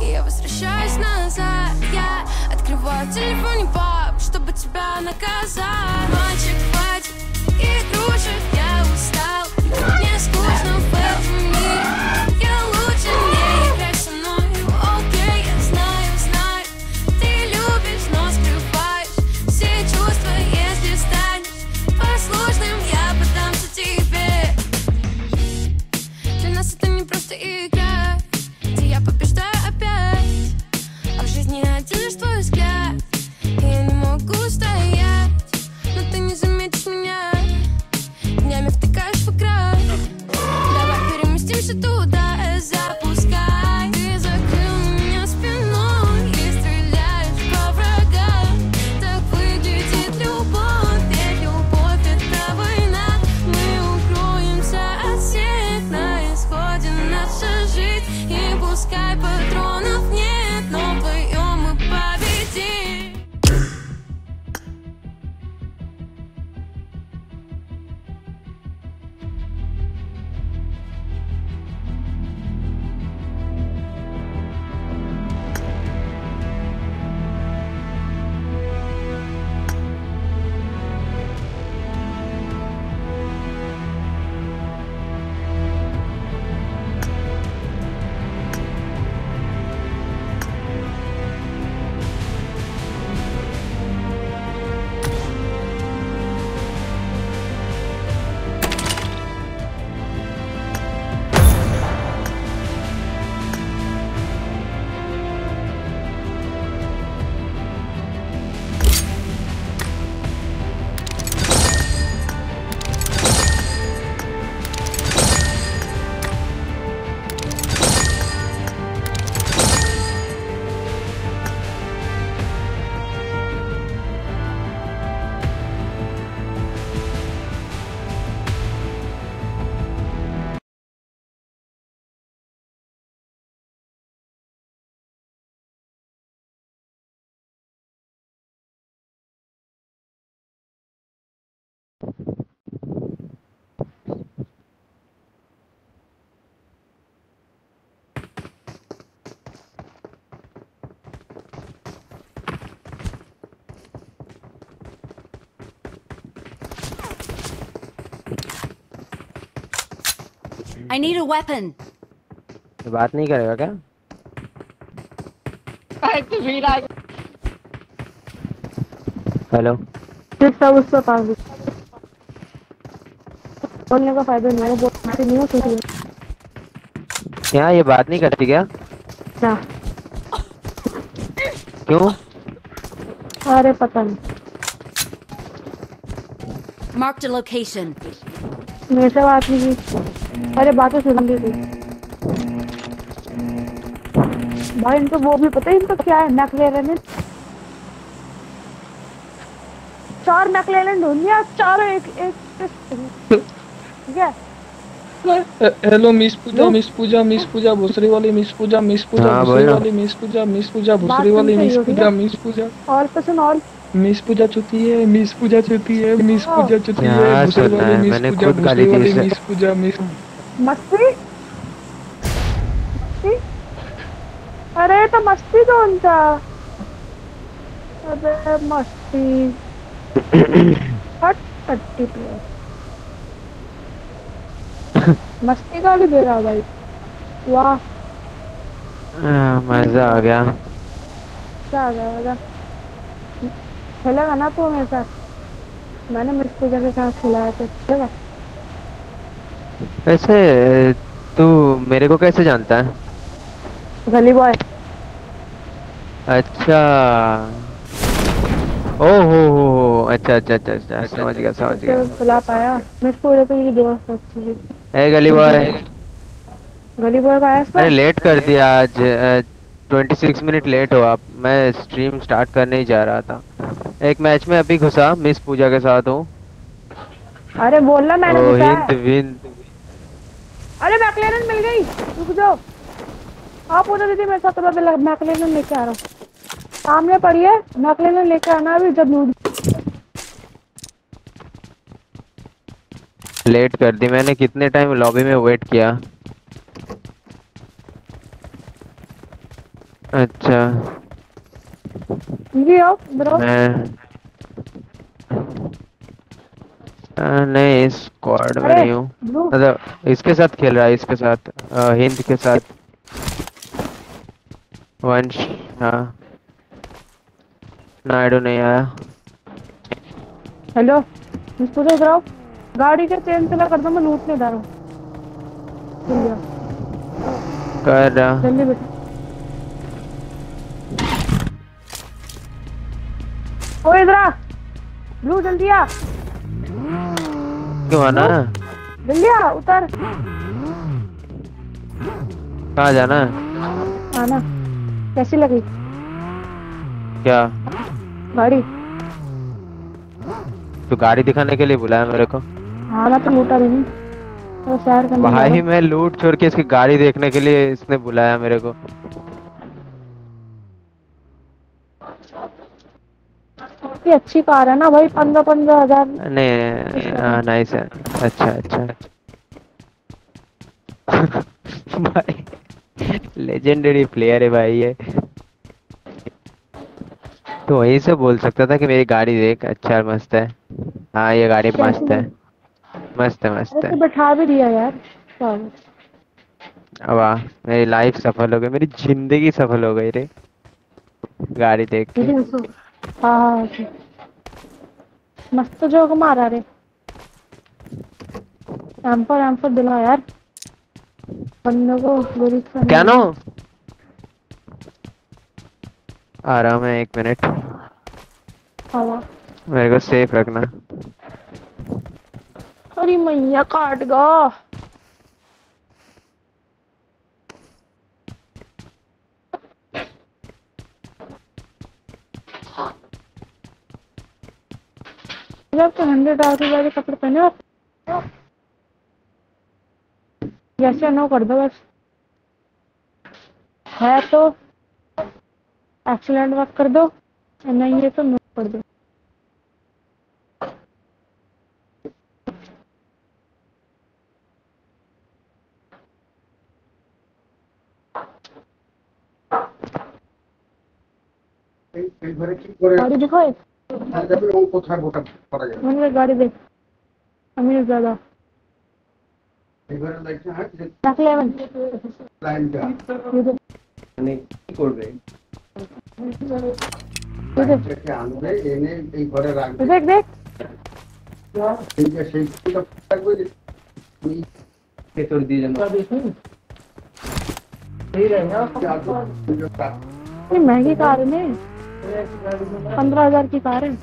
И я возвращаюсь назад. Я открываю телефон не пап Чтобы тебя наказать. Мальчик, I need a weapon. ये बात नहीं करेगा क्या? हेलो फिर सब उसका पास भी बोलने का फ़ायदा नहीं है नहीं हो सकती यहाँ ये बात नहीं करती क्या? क्या क्यों? अरे पता नहीं। Marked a location. मेरे से बात नहीं की। अरे बातें सुन ली थी। भाई इनको वो भी पता है इनको क्या है मैकलेरन है चार मैकलेरन ढूंढ लिया चारों एक एक एक- ठीक है? Hello miss Pooja miss Pooja miss Pooja भूसरी वाली मिस पूजा मिस पूजा हाँ, भूसरी वाली मिस पूजा मिस पूजा भूसरी वाली मिस पूजा मिस पूजा। और पसंद और? मिस पूजा चुती है मिस पूजा चुती है मिस। पूजा चुती है भूसरी वाली मिस पूजा खुद गाली वाली मिस पूजा मिस मस्ती? मस्ती? अरे तो मस्ती कौन सा अबे मस्ती। हट पे। मस्ती का भी दे रहा भाई। वाह। मज़ा आ गया। क्या आ गया मज़ा। खेलेगा ना तू मेरे साथ मैंने मिस पूजा के साथ खिलाया था खेलेगा? वैसे तू मेरे को कैसे जानता है? गली बॉय। अच्छा। ओ हो हो हो अच्छा अच्छा अच्छा अच्छा समझ गया समझ गया। खिला पाया। मिस पूजा तो ये दोस्त अच्छी है ए गली बॉय। गली बॉय का आया मैंने पर? लेट कर दिया आज। ट्वेंटी सिक्स मिनट लेट हो आप। मैं स्ट्रीम स्टार्ट करने ही जा रहा था। एक मैच में अभी घुसा मिस पूजा के साथ हूँ। अरे बोलना मैंने ओ बताया हिंद विंद अरे मैकलेरन मिल गई। रुक जाओ। आप उधर दीदी मेरे साथ तो मैं मैकलेरन लेके आ रहा हूँ। सामने पड़ी है। मैकलेरन लेके आना अभी जब लूट लेट कर दी मैंने। कितने टाइम लॉबी में वेट किया? अच्छा। जी आओ। मैं आ, नहीं स्क्वाड में नहीं हूँ। मतलब इसके साथ खेल रहा है इसके साथ अ, हिंद के साथ। वंश हाँ। नायडू नहीं आया। हेलो मिस पूजा इधर आओ गाड़ी के चेन चला कर दो मैं लूटने जा रहा हूँ। कर रहा। जल्दी बेटा। ओ इधर आ। ब्लू जल्दी आ। क्यों आना जल्दी आ उतर। कहाँ जाना आना। कैसी लगी? क्या? गाड़ी। तू गाड़ी दिखाने के लिए बुलाया मेरे को। आना तो लूटा भी नहीं तो भाई मैं लूट छोड़ के इसकी गाड़ी देखने के लिए इसने बुलाया मेरे को। इतनी अच्छी कार है ना भाई पंद्रह पंद्रह हज़ार। नहीं हाँ नाइस है। अच्छा अच्छा। भाई लेजेंडरी प्लेयर है भाई ये। तो वहीं से बोल सकता था कि मेरी गाड़ी देख अच्छा मस्त है। हाँ ये गाड़ी मस्त है। मस्त है मस्त है। बैठा भी दिया यार। वाह। मेरी लाइफ सफल हो गई मेरी ज़िंदगी सफल हो गई रे। गाड़ी देख के। हाँ हाँ मस्त जोक मारा रे। एम्पर एम्पर दिला यार। बंदों को गोली क्या नो? आ रहा मैं एक मिनट। हवा मेरे को सेफ़ रखना। अरे मैया काट गा मतलब तो हंड्रेड आर वाले कपड़े पहने आप जैसे नो कर दो बस। है तो एक्सीलेंट वर्क कर दो, नहीं है तो नो कर दो। देखो एक। যাবে ও কোথায় গোটা করা যাবে मैंने गाड़ी देख अमीर ज्यादा এইবারে লাইটটা হাত रख ले मन লাইনটা ये दे মানে কি করবে ये दे লাইনটাকে আনবে এনে এই ঘরে রাখবে ये देख देख এই যে সেই ফুলটা থাকবে যে ওই ভেতর দিয়ে যেন ये महंगी कार है ने पंद्रह हज़ार की कार है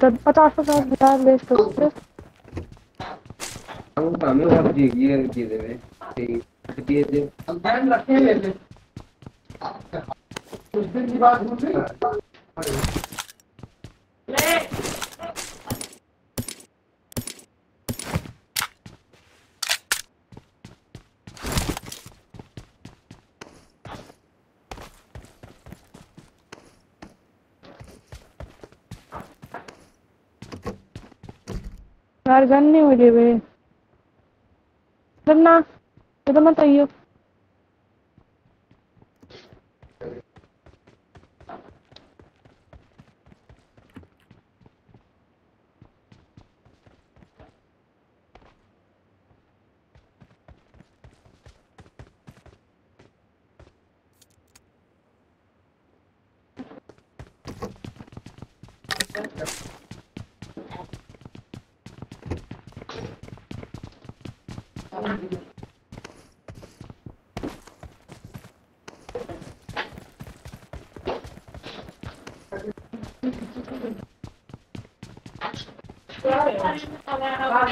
पचास पचास हज़ार लेस कर सकते हो। कार जानने वाले वे ना तो मत आइयो।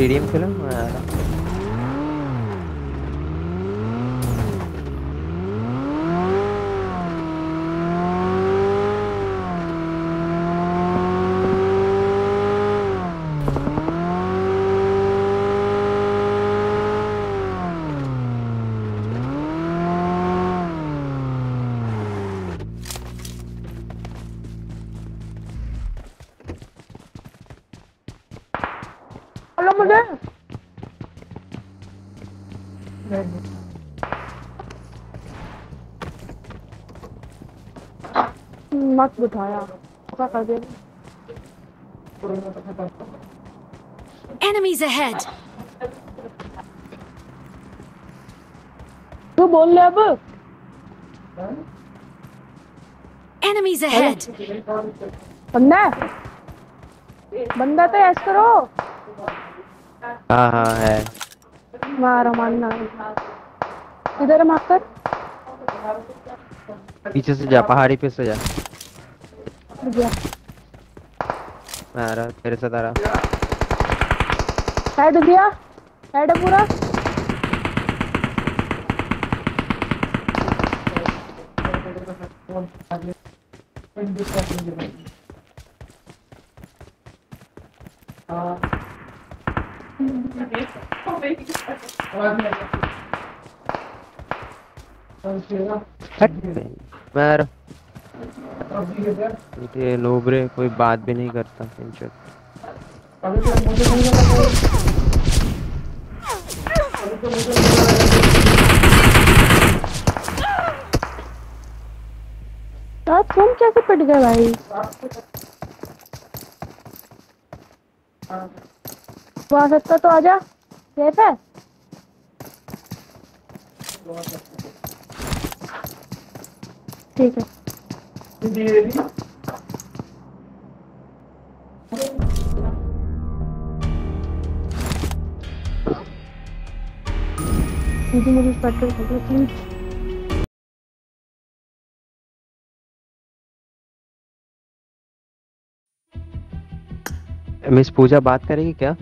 हाँ तो क्या कर Enemies ahead! तू बोल ले अब। Enemies ahead! बंदा? बंदा तो ऐस करो। हाँ हाँ है। मारा मारना इधर मार कर। पीछे से जा पहाड़ी पे से जा। मैं आ रहा तेरे साथ आ रहा। हेड दिया हेड है पूरा। मैं आ रहा ये नोबरे कोई बात भी नहीं करता यार, तुम कैसे पिट गए भाई? तू आ सकता तो आजा। सेफ़ है? ठीक है। मुझे मुझे पेट्रोल प्लीज़ मिस पूजा बात करेगी क्या?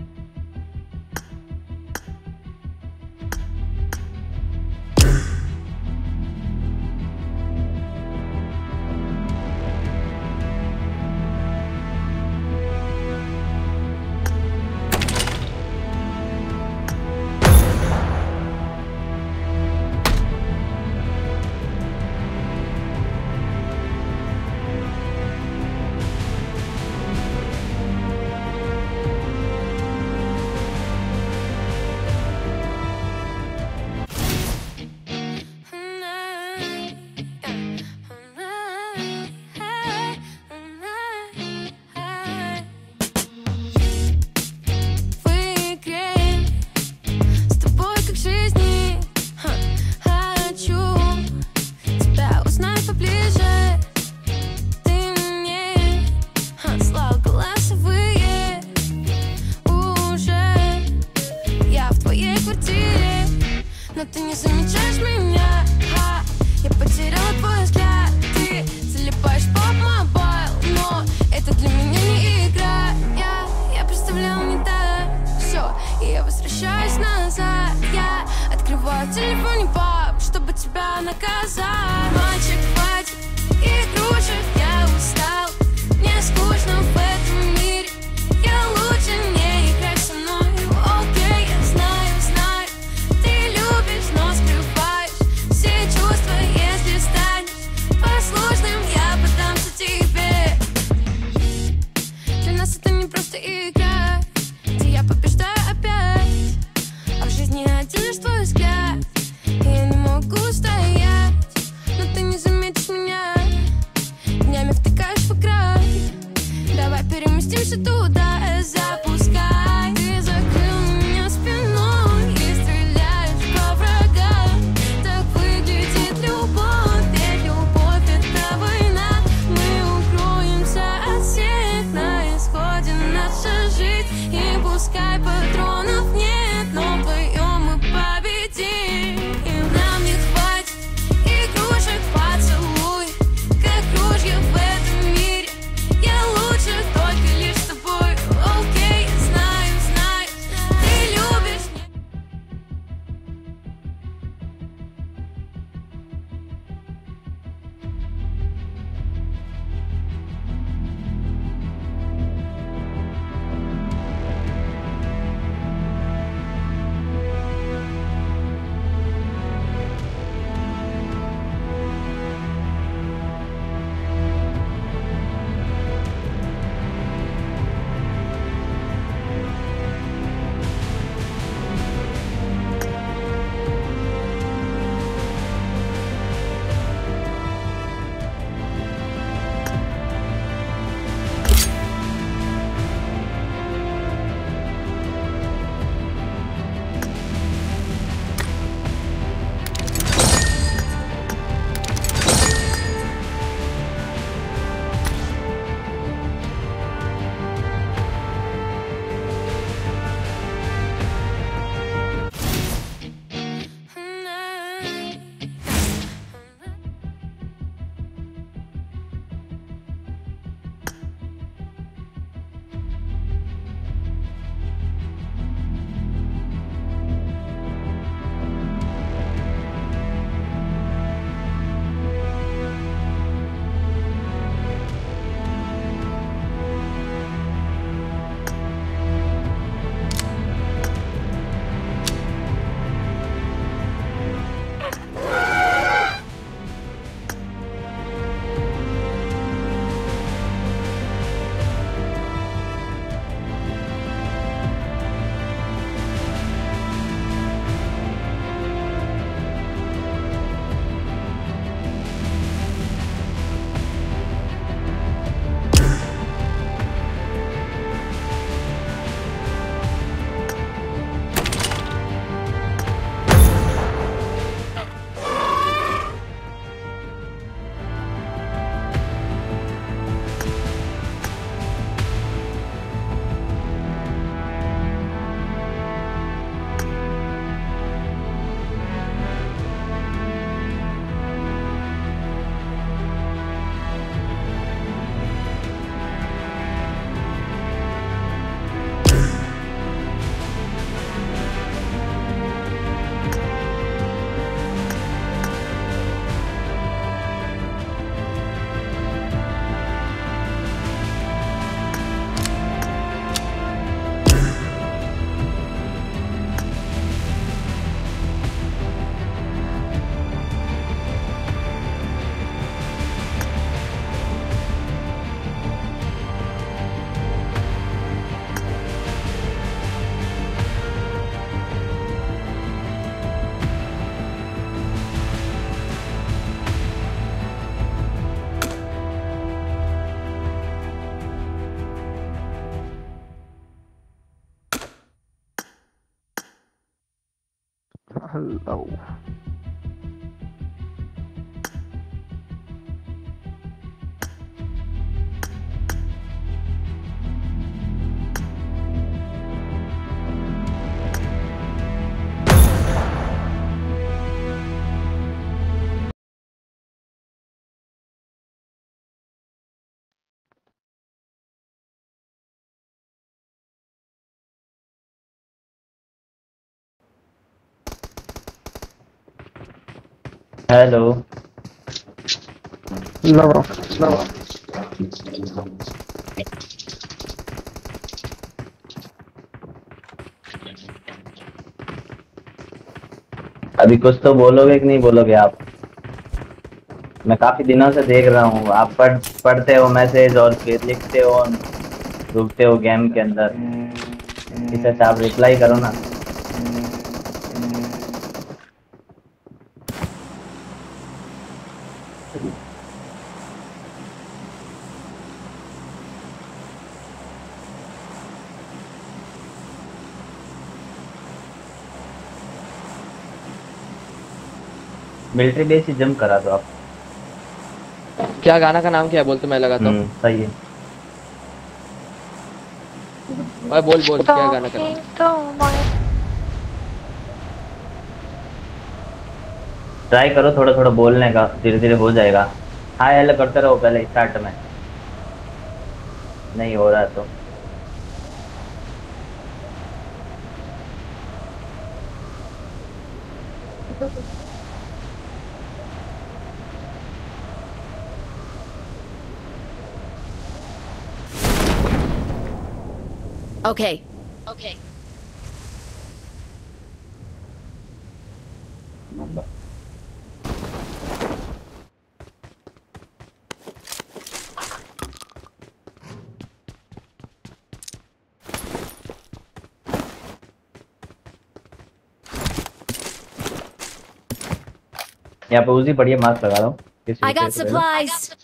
हेलो अभी कुछ तो बोलोगे कि नहीं बोलोगे आप? मैं काफ़ी दिनों से देख रहा हूँ। आप पढ़ पढ़ते हो मैसेज और फिर लिखते हो रुकते हो गेम के अंदर। इसे अच्छा आप रिप्लाई करो ना। मिलिट्री बेस ही जंप करा दो आप। क्या गाना का नाम क्या है? बोल तो मैं लगाता हूँ। हम्म, सही है। ओए बोल बोल क्या गाना का नाम? ट्राई करो थोड़ा थोड़ा बोलने का धीरे धीरे हो जाएगा। हाय हेलो करते रहो पहले स्टार्ट में। नहीं हो रहा तो। Okay. Okay. यहाँ पे उसी बढ़िया मास्क लगा दो किसी I got विकेट पे ना। supplies.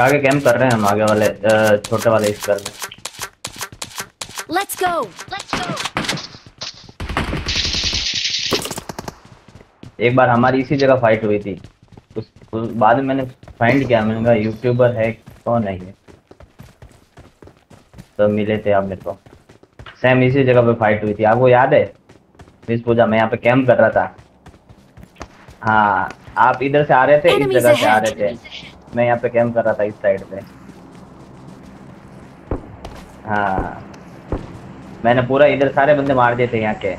आगे कैंप कर रहे हैं हम आगे वाले छोटे वाले इस घर में। Let's go. Let's go. एक बार हमारी इसी जगह फाइट हुई थी। उस, उस बाद में मैंने फाइंड किया मैंने कहा यूट्यूबर है कौन है ये? तो मिले थे आप मेरे को। सेम इसी जगह पे फाइट हुई थी। आपको याद है? मिस पूजा मैं यहाँ पे कैंप कर रहा था। हाँ आप इधर से आ रहे थे इस जगह से आ. रहे थे। मैं यहाँ पे कैंप कर रहा था इस साइड पे। हाँ। मैंने पूरा इधर सारे बंदे मार दिए थे यहाँ के।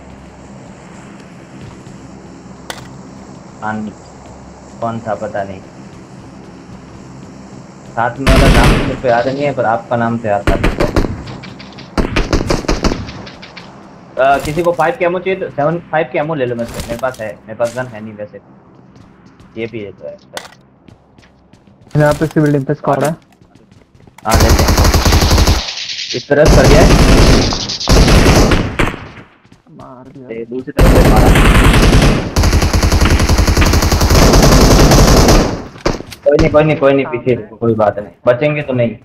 कौन था पता नहीं। साथ में वाला नाम को याद नहीं है, पर आपका नाम तो याद था किसी को फाइव के एमओ चाहिए तो सेवन फाइव के एमओ ले लो मेरे मेरे पास है मेरे पास गन है नहीं वैसे। ये भी है तो है। यहाँ पे इसी बिल्डिंग पे स्क्वाड है। लेते हैं इस तरह कर गया। मार दिया। दूसरी तरफ़ से मारा। कोई नहीं कोई नहीं कोई नहीं पीछे कोई बात नहीं। बचेंगे तो नहीं।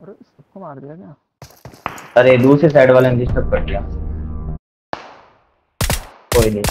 अरे सबको मार दिया क्या? अरे दूसरे साइड वाले ने डिस्टर्ब कर दिया। कोई नहीं।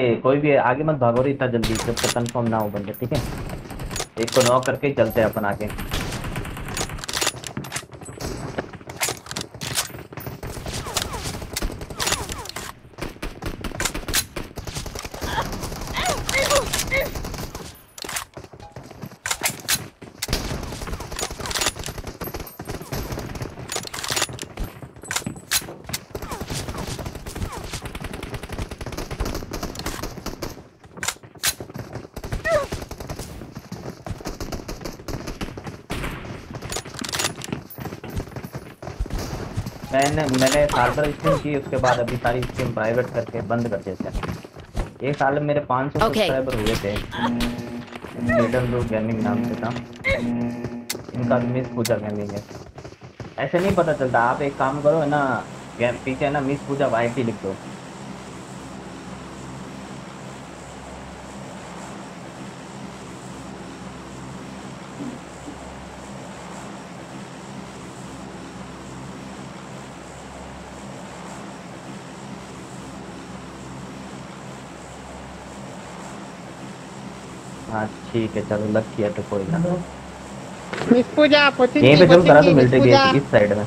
कोई भी आगे मत भागो रही इतना जल्दी जब तक कंफर्म ना हो बंदे, ठीक है? एक को नॉक करके चलते हैं अपन आगे। मैंने साल सार्वर स्ट्रीम की उसके बाद अभी सारी स्ट्रीम प्राइवेट करके बंद कर देते हैं। एक साल में मेरे 500 सौ Okay. सब्सक्राइबर हुए थे। मेडल लो गेमिंग नाम से था। इनका मिस पूजा गेमिंग है। ऐसे नहीं पता चलता आप एक काम करो है ना गेम पीछे है ना मिस पूजा वाई लिख दो हाँ ठीक है चलो लग किया तो कोई ना। मिस पूजा पति यहीं पे चलो करा तो मिलते गए इस साइड में।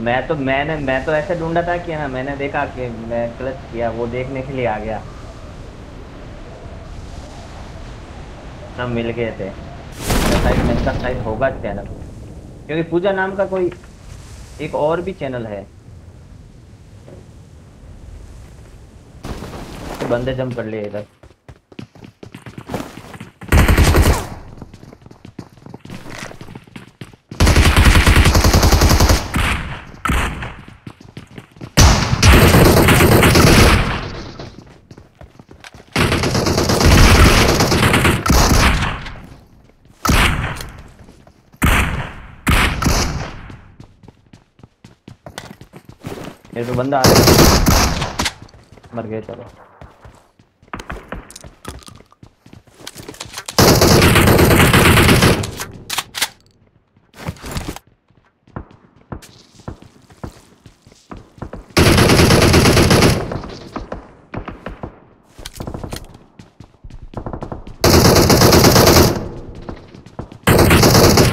मैं तो मैंने मैं तो ऐसे ढूंढा था कि ना मैंने देखा कि मैं क्लच किया वो देखने के लिए आ गया। सब मिल गए थे। शायद शायद होगा चैनल क्योंकि पूजा नाम का कोई एक और भी चैनल है। बंदे जम कर लिए इधर। ये तो बंदा आ गया। मर गए चलो।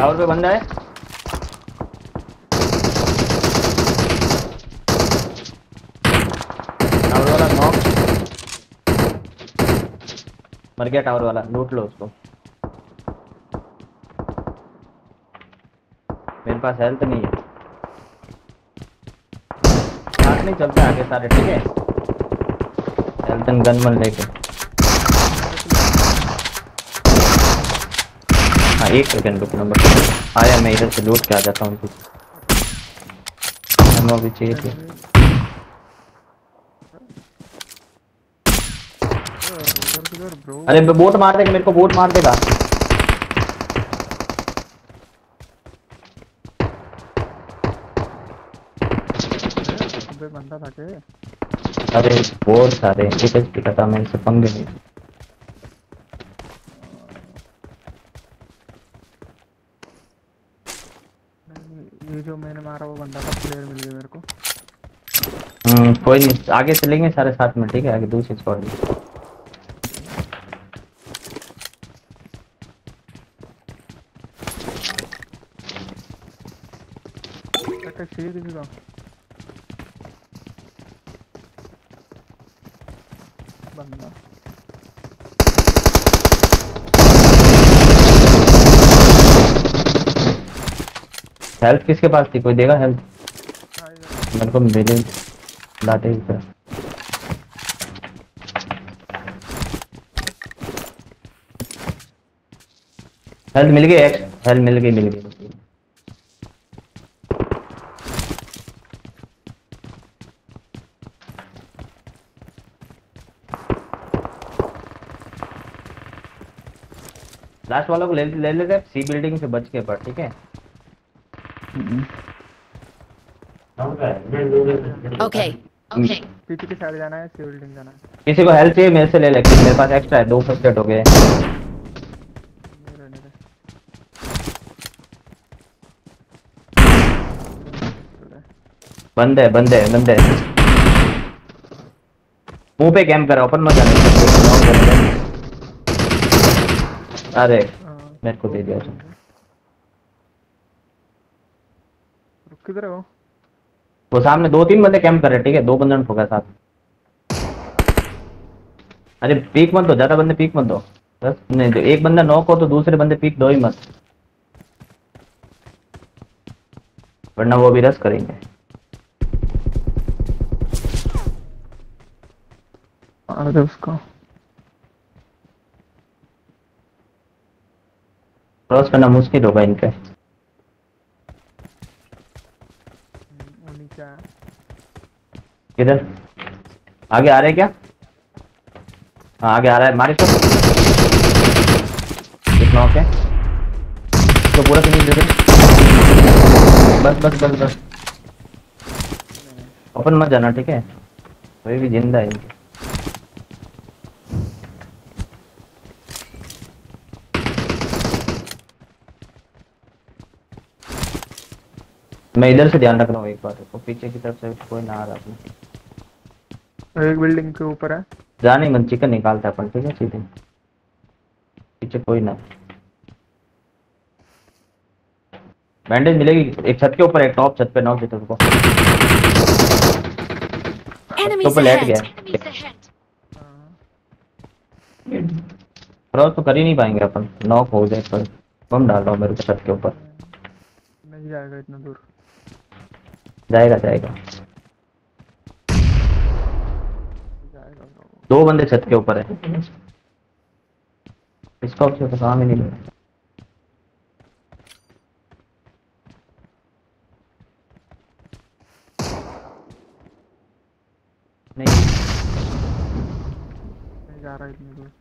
और पे बंदा है टावर वाला नॉक मर गया टावर वाला लूट लो उसको। मेरे पास हेल्थ नहीं है। साथ नहीं चलते आगे सारे, ठीक है? हेल्थ एंड गन मन लेके। हाँ एक सेकंड रुक नंबर आया मैं इधर से लूट के आ जाता हूँ। कुछ चाहिए थे अरे बोट मार देगा मेरे को बोट मार देगा। बंदा था के अरे बहुत सारे एक एचपी का था मैं इनसे पंगे नहीं ये जो मैंने मारा वो बंदा था प्लेयर मिल गया मेरे को। हम्म, कोई नहीं आगे चलेंगे सारे साथ में ठीक है? आगे दूसरी स्क्वाड में अटैक चाहिए किसी का बंदा हेल्थ किसके पास थी? कोई देगा हेल्थ? मेरे को भेजे लाते ही सर हेल्थ मिल गई हेल्थ मिल गई मिल गई। लास्ट वालों को ले ले लेते सी बिल्डिंग से बच के पर, ठीक है? ओके ओके पीछे के साइड जाना है सील्डिंग जाना है। किसी को हेल्थ चाहिए मेरे से ले ले मेरे पास एक्स्ट्रा है दो फ़र्स्ट एड हो गए। बंद है बंद मुँह पे कैम करा ओपन मत जाने अरे मेरे को दे दिया। किधर है वो? वो सामने दो तीन बंदे कैंप कर रहे हैं, ठीक है? दो बंदे ठोका साथ अरे पीक मत दो ज़्यादा बंदे पीक मत दो। बस नहीं तो एक बंदा नॉक हो तो दूसरे बंदे पीक दो ही मत। वरना वो भी रस करेंगे। दे उसको। क्रॉस करना मुश्किल होगा इनके वो नीचे है किधर आगे आ रहे क्या? हाँ आगे आ रहा है। मारे तो नॉक तो पूरा फिनिश दे दे। बस बस बस बस। ओपन मत जाना, ठीक है? कोई भी ज़िंदा है मैं इधर से ध्यान रख रहा हूँ एक बार देखो पीछे की तरफ़ से कोई ना आ रहा अपने एक बिल्डिंग के ऊपर है। जाने मन चिकन निकालता अपन ठीक है सीधे। पीछे कोई ना। बैंडेज मिलेगी? एक छत के ऊपर एक टॉप छत पे नौ की तरफ़ को Enemies ऊपर लेट गया। क्रॉस तो कर ही नहीं पाएँगे अपन। नॉक हो जाए पर। बम डाल रहा हूँ मेरे को छत के ऊपर। नहीं जाएगा इतना दूर। जाएगा जाएगा। दो बंदे छत के ऊपर है। इसका से तो काम ही नहीं लगा नहीं। नहीं जा रहा इतनी दूर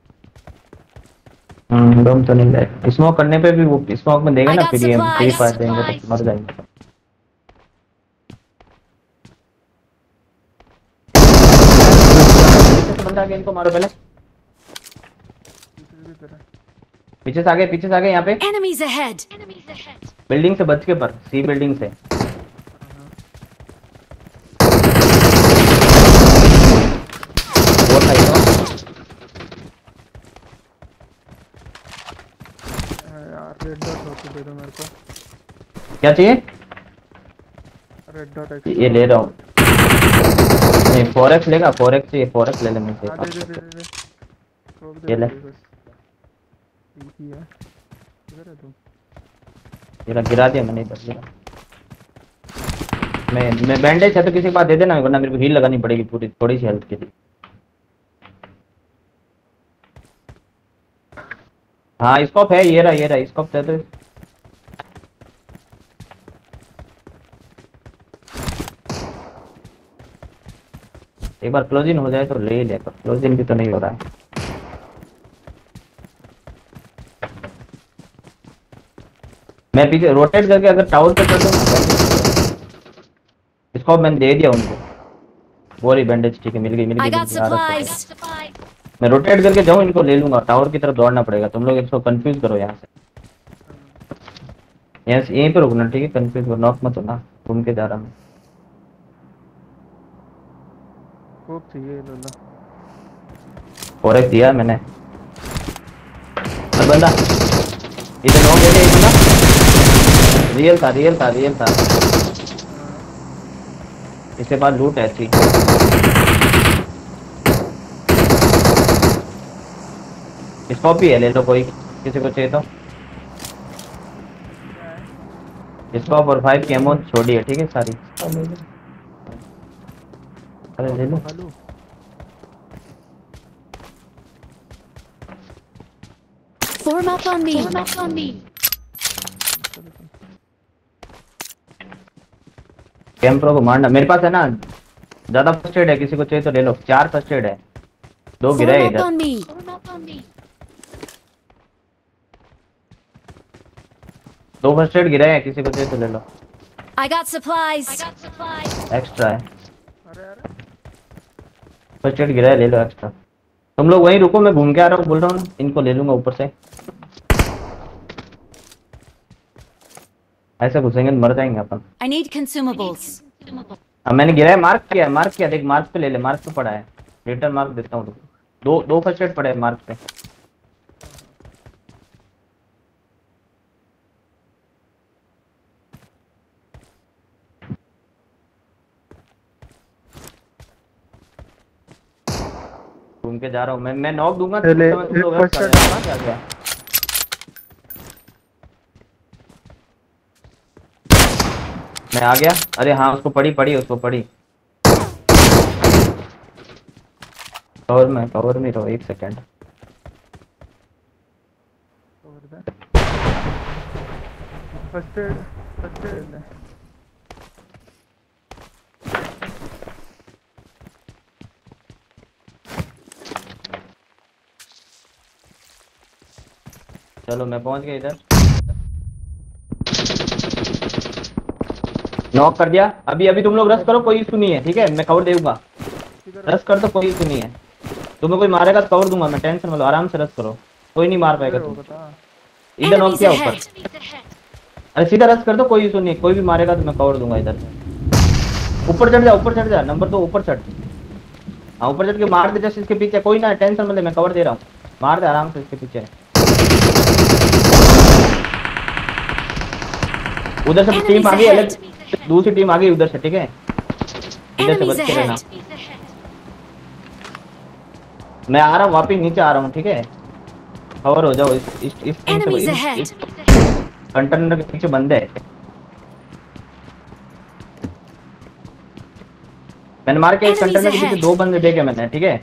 हम्म तो नहीं जाएगा स्मोक करने पे भी वो स्मोक में देंगे ना फिर फ्री फ्री फायर देंगे तो मर जाएँगे। पीछे से बंदा आ गया इनको मारो पहले। पीछे से आगे पीछे से आगे यहाँ पे। Enemies ahead. बिल्डिंग से बच के पर सी। बिल्डिंग से वो था यार रेड डॉट होते दे दो मेरे को। क्या चाहिए? रेड डॉट ये ले रहा हूँ। नहीं फोरेक्स लेगा फोरेक्स चाहिए फोरेक्स ले ले मुझे। हाँ दे दे दे ये ले। ठीक है। किधर है तू। ये गिरा दिया मैंने इधर गिरा मैं मैं बैंडेज है तो किसी के पास दे देना वरना मेरे को हील लगानी पड़ेगी पूरी थोड़ी सी हेल्थ के लिए। हाँ स्कोप है ये रहा ये रहा स्कोप दे दो। एक बार क्लोजिंग हो जाए तो ले ही ले क्लोजिंग भी तो नहीं हो रहा है। मैं पीछे रोटेट करके अगर टावर पे कर दूँ इसको मैंने दे दिया उनको। रही बैंडेज ठीक है मिल गई मिल गई. मैं रोटेट करके जाऊँ इनको ले लूँगा। टावर की तरफ़ दौड़ना पड़ेगा। तुम लोग इसको कंफ्यूज करो यहाँ से। यहाँ से यहीं पे रुकना ठीक है? कंफ्यूज करो नॉक मत होना। घूम के जा रहा हूँ। स्कोप चाहिए लोला फोरेक्स दिया मैंने। और बंदा इधर नॉक दे दे एक बंदा। रियल था रियल था रियल था। इसके बाद लूट है अच्छी स्कोप भी है ले लो कोई किसी को चाहिए तो। स्कोप और फाइव की अमाउंट छोड़ी है ठीक है सारी। अरे ले लो hello Form up on me. Form up on me. Camper को मारना मेरे पास है ना ज़्यादा फ़र्स्ट एड है किसी को चाहिए तो ले लो। चार फ़र्स्ट एड है। दो गिरा है इधर। दो फ़र्स्ट एड गिरा है किसी को चाहिए तो ले लो। I got supplies. I got supplies. Extra है। अरे अरे। फ़र्स्ट एड गिरा है ले लो एक्स्ट्रा तुम लोग वहीं रुको मैं घूम के आ रहा हूँ बोल रहा हूँ इनको ले लूँगा ऊपर से। ऐसे घुसेंगे तो मर जाएँगे अपन। आई नीड कंज्यूमेबल्स अब मैंने गिराया मार्क किया मार्क किया देख मार्क पे ले ले मार्क पे पड़ा है। रिटर्न मार्क देता हूँ दो दो फ़र्स्ट एड पड़े हैं मार्क पे। घूम के जा रहा हूँ। मैं मैं नॉक दूँगा तो ले- तुम लोग जाना, क्या मैं आ गया। अरे हाँ उसको पड़ी पड़ी उसको पड़ी। कवर में कवर में रहो एक second first aid first aid चलो मैं पहुँच गया इधर। नॉक कर दिया। अभी अभी तुम लोग रस करो कोई इशू नहीं है ठीक है? मैं कवर दे रस कर तो कोई इशू नहीं है। तुम्हें कोई मारेगा तो कवर दूँगा मैं टेंशन मत लो आराम से रश करो। कोई नहीं मार पाएगा तुम। इधर नॉक किया ऊपर। अरे सीधा रस कर दो कोई इशू नहीं है, कोई भी मारेगा तो मैं कवर दूँगा इधर। ऊपर चढ़ जा ऊपर चढ़ जा। नंबर दो ऊपर चढ़। हाँ ऊपर चढ़ के मार दे जस्ट इसके पीछे कोई ना टेंशन मत ले मैं कवर दे रहा हूँ। मार दे आराम से इसके पीछे। उधर से टीम आ गई अलग दूसरी टीम आ गई उधर से ठीक है? इधर से बच के रहना। मैं आ रहा हूँ वापिस नीचे आ रहा हूँ ठीक है? कवर हो जाओ इस इस इस कंटेनर के पीछे बंदे है। मैंने मार के एक कंटेनर के पीछे दो बंदे देखे मैंने ठीक है?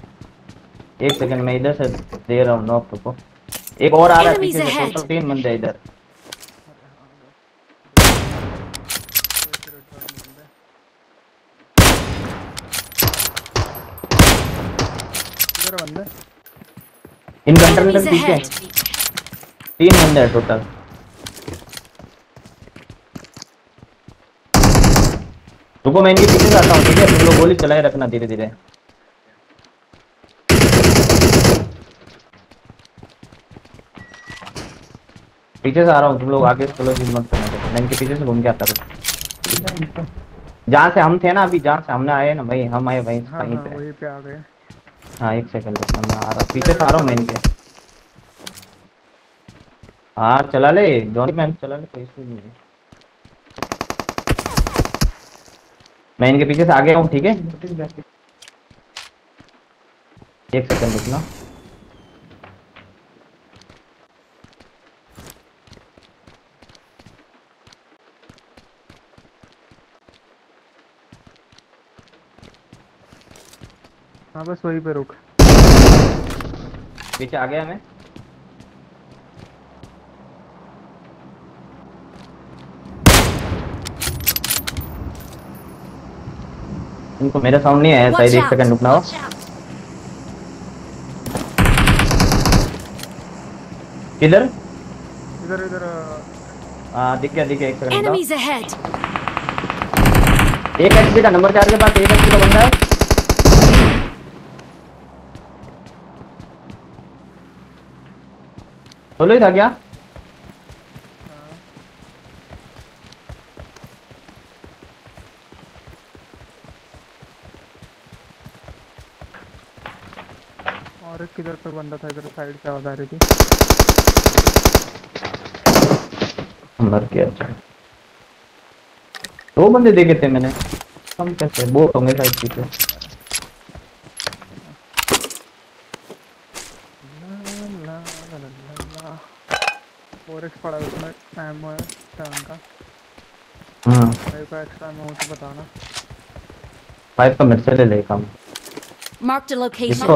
एक सेकंड मैं इधर से दे रहा हूँ नॉक को। एक और आ रहा है पीछे से टोटल तीन बंदे इधर। इधर बंदा इन कंटेनर Enemies के पीछे। तीन बंदे हैं टोटल रुको मैं इनके पीछे से आता हूँ ठीक है? तुम लोग गोली चलाए रखना धीरे धीरे पीछे से आ रहा हूँ तुम लोग आगे चलो जिद मत करना। मैं इनके पीछे से घूम के आता हूँ। जहाँ से हम थे ना अभी जहाँ से हमने आए ना भाई हम आए वहीं हाँ वहीं हाँ पे। वहीं पे आ गए। हाँ एक सेकंड रुकना मैं आ रहा पीछे आ रहा हूँ मैं हाँ चला ले। जॉनी मैम चला ले, कोई इशू नहीं है। मैं इनके पीछे से आ गया हूँ ठीक है? एक सेकंड रुकना। हाँ बस वहीं पे रुक। पीछे आ गया मैं इनको मेरा साउंड नहीं आया शायद एक सेकंड रुकना हो। किधर? इधर इधर हाँ दिख गया दिख गया एक सेकंड एक एचपी का नंबर चार के पास एक एचपी का बंदा है। सोलो ही था क्या और किधर पे बंदा था? इधर साइड से आवाज़ आ रही थी। के अच्छा दो बंदे देखे थे मैंने। कम कैसे? बोट होंगे शायद पीछे ला, ला, ला, ला, ला, ला। और एक पड़ा है उसमें एमओ है टर्न का हाँ। मेरे को एक्स्ट्रा एमओ हो तो बताना का मेरे से ले ले कम a location. इसको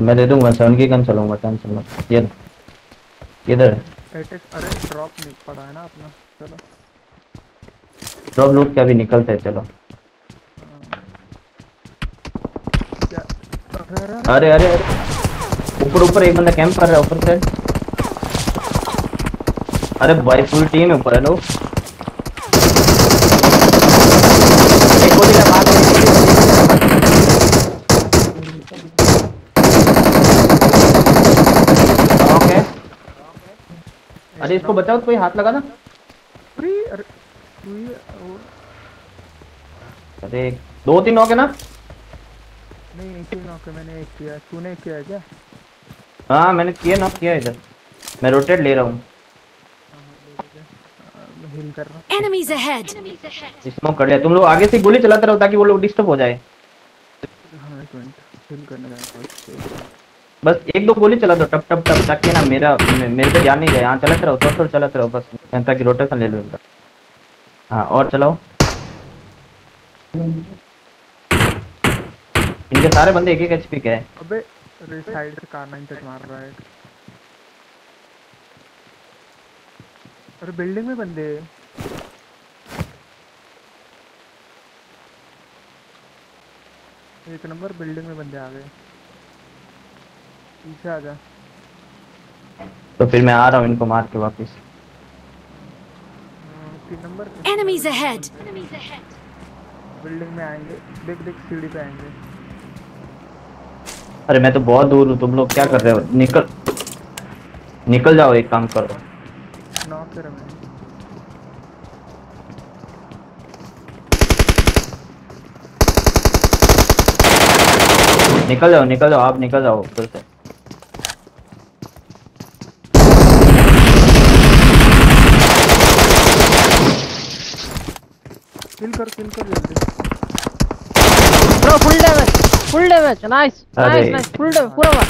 मैं दे दूँगा सेवन की गन चलूँगा टेंशन मत ये किधर है अरे ड्रॉप नहीं पड़ा है ना अपना। चलो। ड्रॉप लूट के अभी निकलते हैं चलो। अरे अरे अरे। अरे अरे ऊपर ऊपर एक बंदा कैंप कर रहा है ऊपर से। अरे भाई पूरी टीम है ऊपर है लोग अरे इसको बचाओ तो कोई हाथ लगा ना। अरे दो तीन हो गए ना। नहीं एक ही नॉक मैंने एक किया तूने किया क्या? हाँ मैंने किया नॉक किया इधर। मैं रोटेट ले रहा हूँ। हिल कर रहा हूँ। Enemies ahead! स्मोक कर लिया तुम लोग आगे से गोली चलाते रहो ताकि वो लोग डिस्टर्ब हो जाए। हाँ एक मिनट। हिल करने हूँ बस एक दो गोली चला दो टप टप टप ताकि ना मेरा मेरे पे ध्यान नहीं जाए हाँ चलाते रहो थोड़ा थोड़ा चलाते रहो बस। ताकि रोटेशन ले लो हाँ और चलाओ। इनके सारे बंदे एक एक एचपी के हैं। अबे अरे साइड से कार नाइन तक मार रहा है। अरे बिल्डिंग में बंदे एक नंबर बिल्डिंग में बंदे आ गए। पीछे आ जा। तो फिर मैं आ रहा हूँ इनको मार के वापस। हाँ, तीन नंबर Enemies ahead! बिल्डिंग में आएँगे। देख देख सीढ़ी पे आएँगे। अरे मैं तो बहुत दूर हूँ तुम लोग क्या कर रहे हो? निकल। निकल जाओ एक काम करो। नॉक कर मैंने निकल जाओ निकल जाओ आप निकल जाओ उधर से। किल कर किल कर जल्दी। Bro full damage full damage nice nice nice full damage पूरा हुआ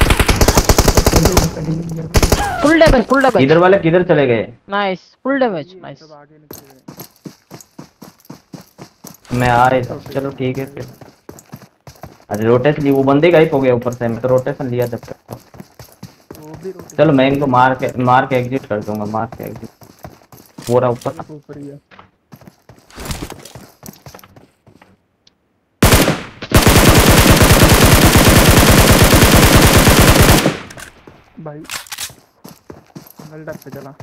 फुल डैमेज फुल डैमेज इधर वाले किधर चले गए? नाइस फुल डैमेज नाइस मैं आ रही था चलो ठीक है फिर। अरे रोटेशन ली वो बंदे गायब हो गए ऊपर से मैं तो रोटेशन लिया जब तक। चलो मैं इनको मार के मार के एग्जिट कर दूँगा मार के एग्जिट पूरा ऊपर ऊपर। ही है भाई। टैप पे चला।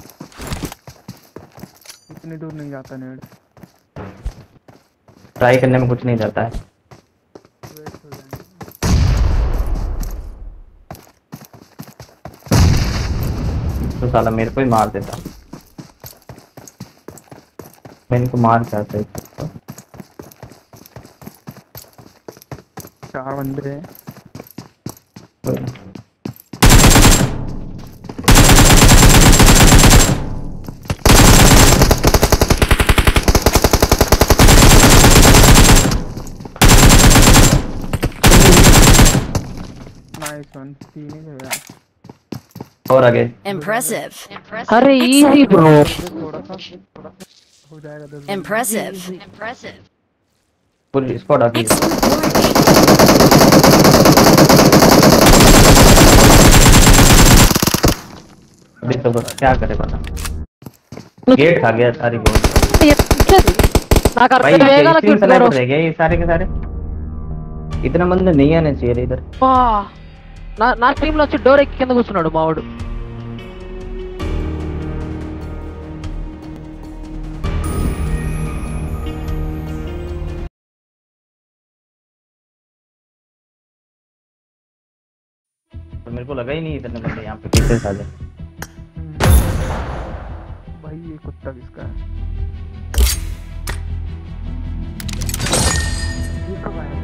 इतनी दूर नहीं जाता नेड ट्राई करने में कुछ नहीं जाता है। तो साला मेरे को ही मार देता। मैं इनको मार के आता चार बंदे हैं कोई ना। नाइस वन तीन ही है यार और आगे Impressive! अरे इजी ब्रो हो। Impressive! Impressive! पूरी स्पॉट आती It's है अभी तो बस क्या करे बता गेट खा गया सारी गोल ना कर भाई देगा ना क्यों रह गए ये सारे के सारे इतना बंदे नहीं आने चाहिए इधर నా నా స్ట్రీమ్ లో వచ్చి డోర్ ఎక్కి కింద కూర్చున్నాడు మావాడు तो मेरे को लगा ही नहीं इतने बंदे यहाँ पे कितने साले भाई ये कुत्ता किसका है ये कब आया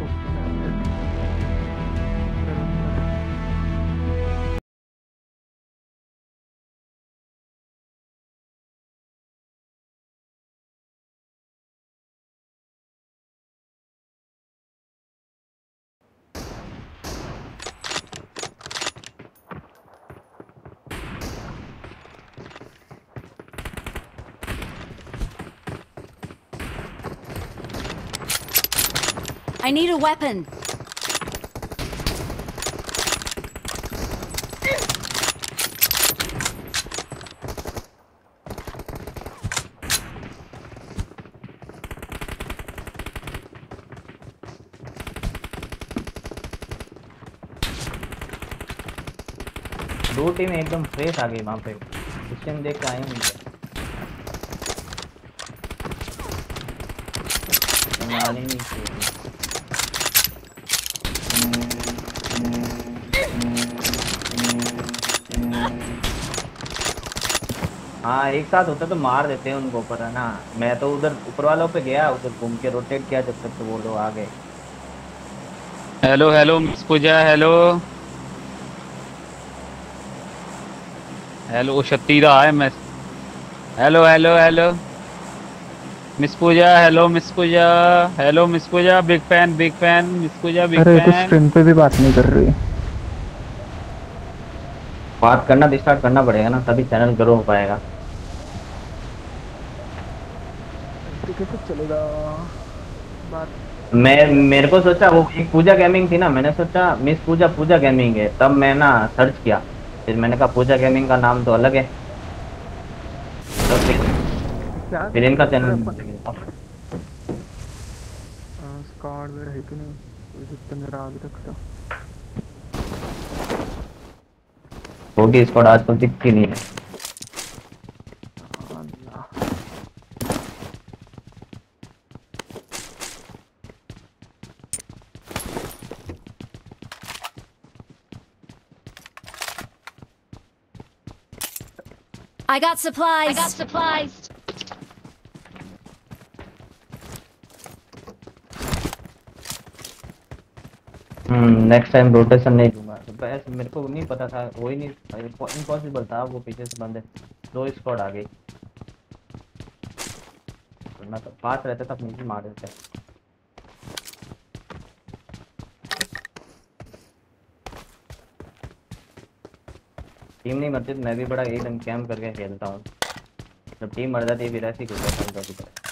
I need a weapon! दो टीम एकदम फ्रेश आ गई वहाँ पे उस टाइम देख के आए। मारने नहीं हाँ एक साथ होता तो मार देते हैं उनको ऊपर है ना? मैं तो उधर ऊपर वालों पे गया उधर घूम के रोटेट किया जब तक तो वो लोग आ गए। Hello hello miss Pooja hello hello शक्ति रहा है मैं hello hello hello miss Pooja hello miss Pooja hello miss Pooja big fan big fan miss Pooja big fan अरे कुछ स्ट्रीम पे भी बात नहीं कर रही। बात करना स्टार्ट करना पड़ेगा ना तभी चैनल ग्रो हो पाएगा ठीक है तो चलेगा। बात मैं मेरे को सोचा वो एक पूजा गेमिंग थी ना मैंने सोचा मिस पूजा पूजा गेमिंग है। तब मैं ना सर्च किया। फिर मैंने कहा पूजा गेमिंग का नाम तो अलग है। तो फिर फिर इनका चैनल स्क्वाड में है कि नहीं? कोई मेरा अभी तक तो छोटी स्क्वाड आजकल दिखती नहीं है I got supplies. I got supplies. Hmm next time rotation नहीं दूँगा तो बस मेरे को नहीं पता था वो ही नहीं इम्पॉसिबल था वो पीछे से बंदे दो स्क्वाड आ गई वरना तो पास रहता था मुझे मार देते टीम नहीं मरती तो मैं भी बड़ा एकदम कैम्प करके खेलता हूँ। जब टीम मर जाती है, फिर ऐसे ही होता है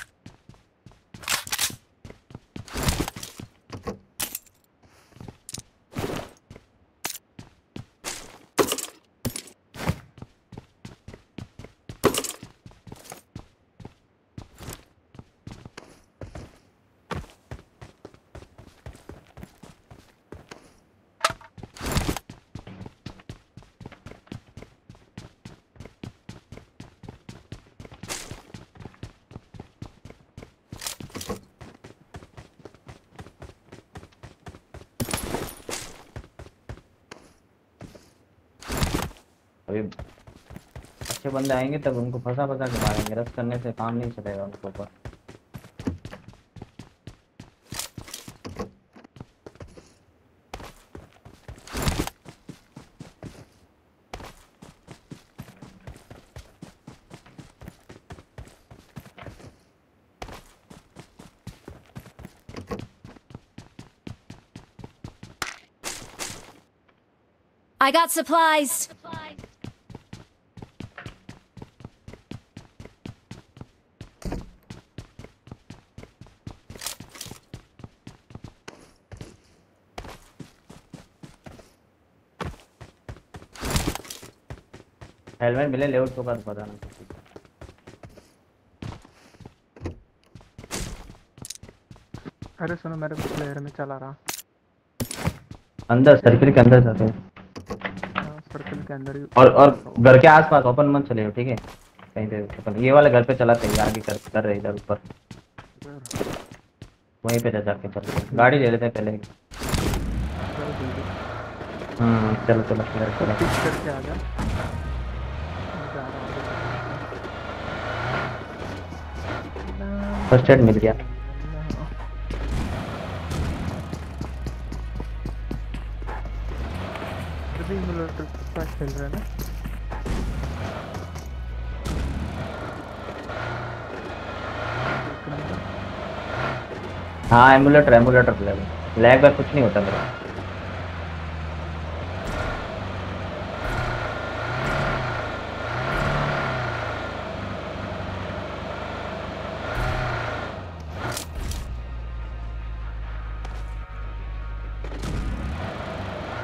बंदे आएँगे, तब उनको फंसा फंसा के मारेंगे रस करने से काम नहीं चलेगा उनके ऊपर I got supplies. हेलमेट मिले लेआउट तो का पता नहीं अरे सुनो मेरे को प्लेयर में चला रहा। अंदर सर्किल के अंदर जाते हैं। सर्कल के अंदर ही। और और घर के आसपास ओपन मत चले ठीक है? कहीं पे ओपन ये वाले घर पे चलाते हैं आगे कर कर रहे इधर ऊपर। वहीं पे जा जाके चलते गाड़ी ले लेते हैं पहले। हम्म चलो चलो चलो चलो फ़र्स्ट एड मिल गया। का खेल रहा है हाँ एमुलेटर एमुलेटर लैग लैग वैग कुछ नहीं होता मेरा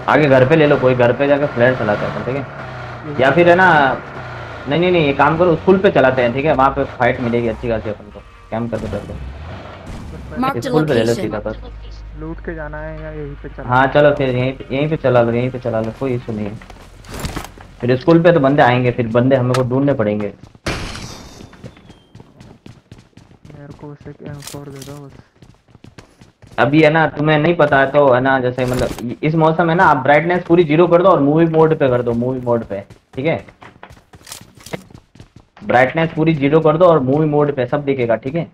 आगे घर पे ले लो कोई घर पे जाकर फ्लैट चलाता है ठीक है? या फिर है ना नहीं नहीं नहीं ये काम करो स्कूल पे चलाते हैं ठीक है? वहाँ पे फाइट मिलेगी अच्छी खासी अपन को कैंप करते करते। स्कूल पे ले लो. सीधा बस। लूट के जाना है या यहीं पे चला? हाँ चलो फिर यहीं पे यहीं पे चला लो यहीं पे चला लो कोई इशू नहीं है। फिर स्कूल पे तो बंदे आएँगे फिर बंदे हमें को ढूँढने पड़ेंगे। मेरे को उसे दे दो बस। अभी है ना, तुम्हें नहीं पता है तो है ना, जैसे मतलब इस मौसम है ना, आप ब्राइटनेस पूरी ज़ीरो कर दो और मूवी मोड पे कर दो मूवी मोड पे, ठीक है? ब्राइटनेस पूरी ज़ीरो कर दो और मूवी मोड पे, सब दिखेगा, ठीक है?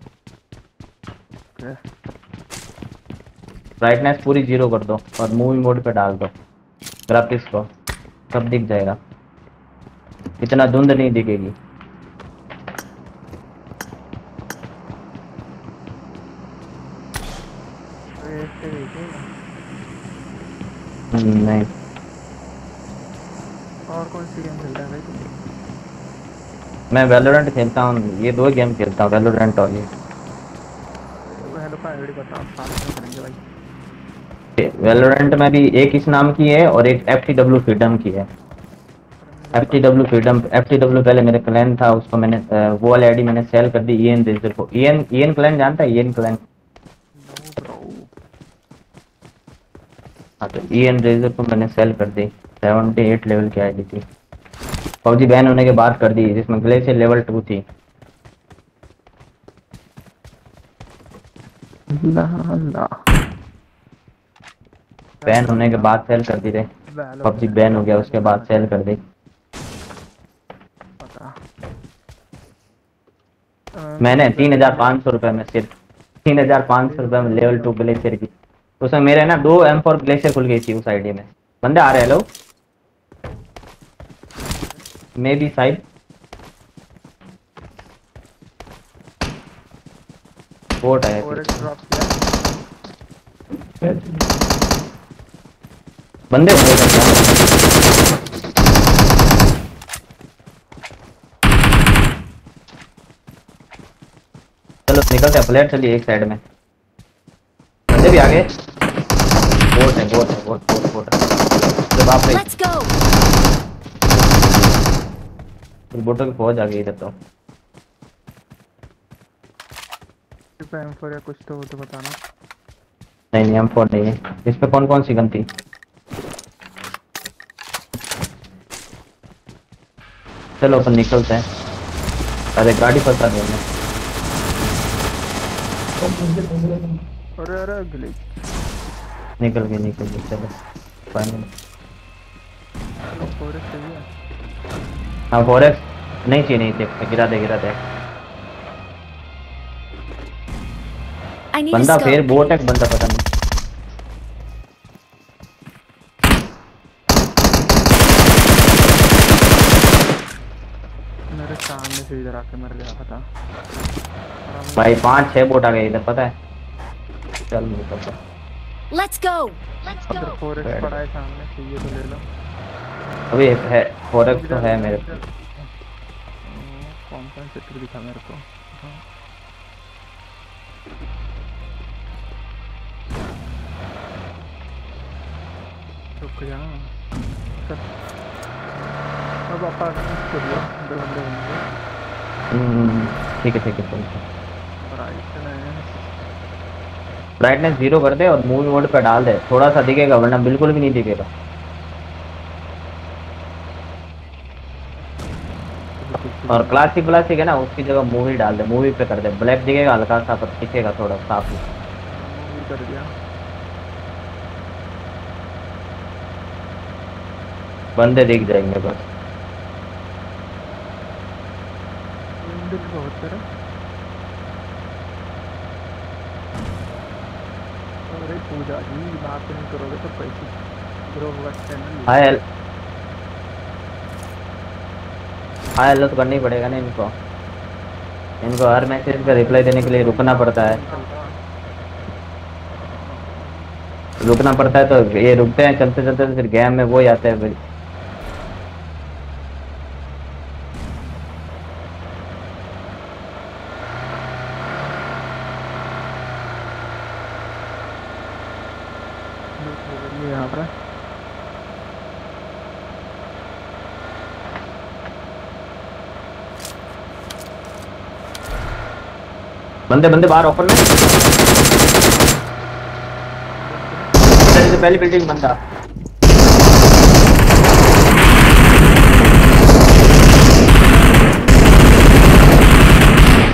ब्राइटनेस पूरी ज़ीरो कर दो और मूवी मोड पे डाल दो ग्राफिक्स को सब दिख जाएगा। इतना धुंध नहीं दिखेगी ऐसे देखेगा हम्म, नहीं। और कौन सी गेम खेलता है भाई तुम? मैं वैलोरेंट खेलता हूँ ये दो गेम खेलता हूँ वैलोरेंट और ये। हेलो का आईडी बताओ साथ में करेंगे भाई? वैलोरेंट में भी एक इस नाम की है और एक एफ़ टी डब्ल्यू फ्रीडम की है। F T W freedom F T W पहले मेरे क्लैन था उसको मैंने वो वाली आईडी मैंने सेल कर दी ईएन रेजर को। ईएन ईएन क्लैन जानता है? ईएन क्लैन नो ब्रो हाँ तो ईएन रेजर को मैंने सेल कर दी। सेवेंटी एट लेवल की आईडी थी। पबजी बैन होने के बाद कर दी जिसमें ग्लेशियर लेवल टू थी। बैन होने के बाद सेल कर दी रे। पबजी बैन हो गया उसके बाद सेल कर दी। मैंने तीन हज़ार पाँच सौ रुपये में सिर्फ़ तीन हज़ार पाँच सौ रुपये में लेवल टू ग्लेशियर की। उसमें मेरे ना दो एम फोर ग्लेशियर खुल गई थी उस आईडी में। बंदे आ रहे हैं लोग मे बी साइड बोट किया। बंदे चलो निकलते हैं प्लेयर चलिए एक साइड में। बंदे भी आगे। बोट है बोट है बोट बोट बोट है। अरे बाप रे Let's go. बोटों की फौज आ गई इधर तो एम फोर या कुछ तो हो तो बताना। नहीं नहीं हम फ़ोन नहीं है। इस पे कौन कौन सी गन थी? चलो अपन निकलते हैं। अरे गाड़ी फंसा दी हमने अरे अरे अगली निकल गई निकल गई चलो फाइनल हाँ फॉरेक्स नहीं चाहिए नहीं चाहिए गिरा दे गिरा दे। बंदा फिर बोट है बंदा पता नहीं। मेरे सामने से इधर आके मर गया पता। भाई पाँच छह बोट आ गए इधर पता है। चल निकलते हैं। Let's go. Let's इधर go. फॉरेस्ट पड़ा है सामने चाहिए तो ले लो अभी है फॉरेक्स तो है मेरे इधर- कौन कौन सेक्टर दिखा मेरे को हाँ। रुक जा चल। अब आपा कर लो इधर बंदे होंगे हम्म, ठीक है ठीक है चलते हैं। राइट में ब्राइटनेस ज़ीरो कर दे और मूवी मोड पे डाल दे। थोड़ा सा दिखेगा वरना बिल्कुल भी नहीं दिखेगा। और क्लासिक क्लासिक है ना उसकी जगह मूवी डाल दे मूवी पे कर दे। ब्लैक दिखेगा हल्का सा पर दिखेगा थोड़ा साफ़। कर दिया। बंदे दिख जाएँगे बस विंडो बहुत तेरा अरे पूजा जी बात नहीं करोगे तो पैसे हाय हाय, हेलो तो करना ही पड़ेगा ना इनको। इनको हर मैसेज का रिप्लाई देने के लिए रुकना पड़ता है। रुकना पड़ता है तो ये रुकते हैं चलते चलते फिर गेम में वो ही आते हैं, फिर यहाँ पर बंदे बंदे बाहर ओपन में। पहली बिल्डिंग बंदा।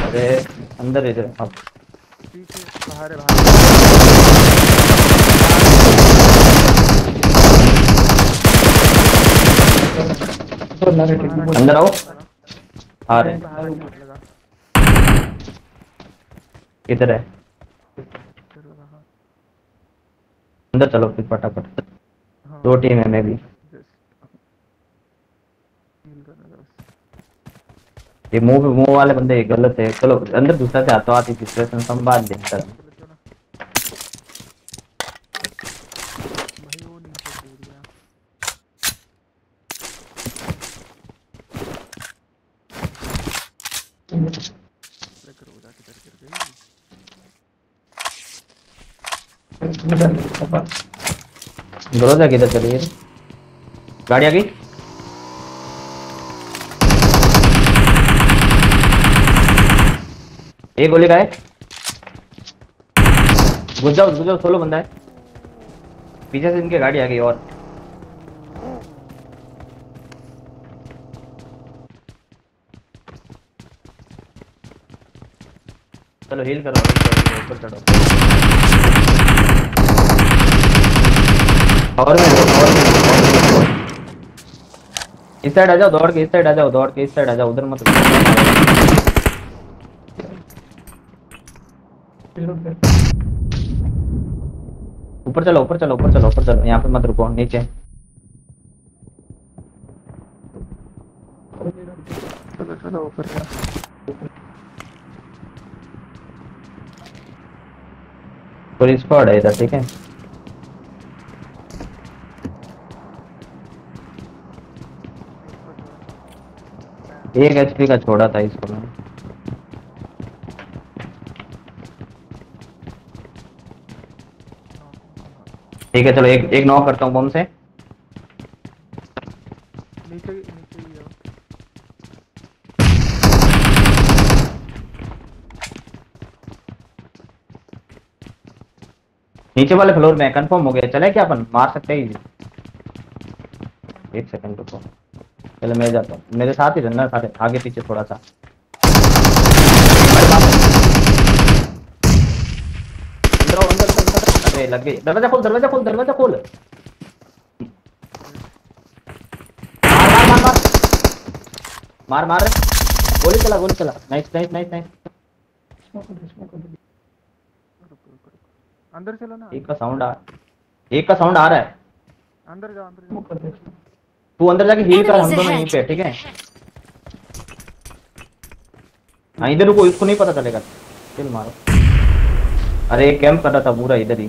अरे, अंदर इधर, अब। अंदर आओ। आ रहे हैं बाहर निकल लगा किधर है? अंदर चलो फिर फटाफट। हाँ। दो टीम है मैं भी। ये मुँह मुँह वाले बंदे गलत है। चलो अंदर दूसरा से आता आती सिचुएशन संभाल लें सर चलो चलो भाई वो नीचे कूद गया फ्लिकर हो जा किधर गिर गई दरवाज़ा किधर चली गई गाड़ी आ गई? एक गोली का है घुस जाओ घुस जाओ सोलो बंदा है। पीछे से इनके गाड़ी आ गई और। चलो हील करो, ऊपर चढ़ो। और में दो, और में। इस साइड आ जाओ दौड़ के इस साइड आ जाओ दौड़ के इस साइड आ जाओ उधर मत ऊपर चलो ऊपर चलो ऊपर चलो ऊपर चलो यहाँ पे मत रुको नीचे। चलो चलो पूरी स्क्वाड है इधर ठीक है? एक एचपी का छोड़ा था इसको मैं ठीक है चलो एक एक नॉक करता हूँ बम से। नीचे नीचे नीचे वाले फ्लोर में कंफर्म हो गया। चले क्या अपन? मार सकते हैं एक सेकंड रुको। चलो मैं जाता हूँ। मेरे साथ ही रहना सारे आगे पीछे थोड़ा सा। अरे लग गई। दरवाज़ा खोल दरवाज़ा खोल दरवाज़ा खोल। मार मार मार मार। मार गोली चला गोली चला। नाइस नाइस नाइस नाइस अंदर चलो ना। एक का साउंड आ एक का साउंड आ रहा है। अंदर जाओ अंदर जाओ। तू अंदर जाके हील कर हम दोनों यहीं पे ठीक है? हाँ इधर रुको इसको नहीं पता चलेगा। चल मारो। अरे एक कैंप कर रहा था पूरा इधर ही।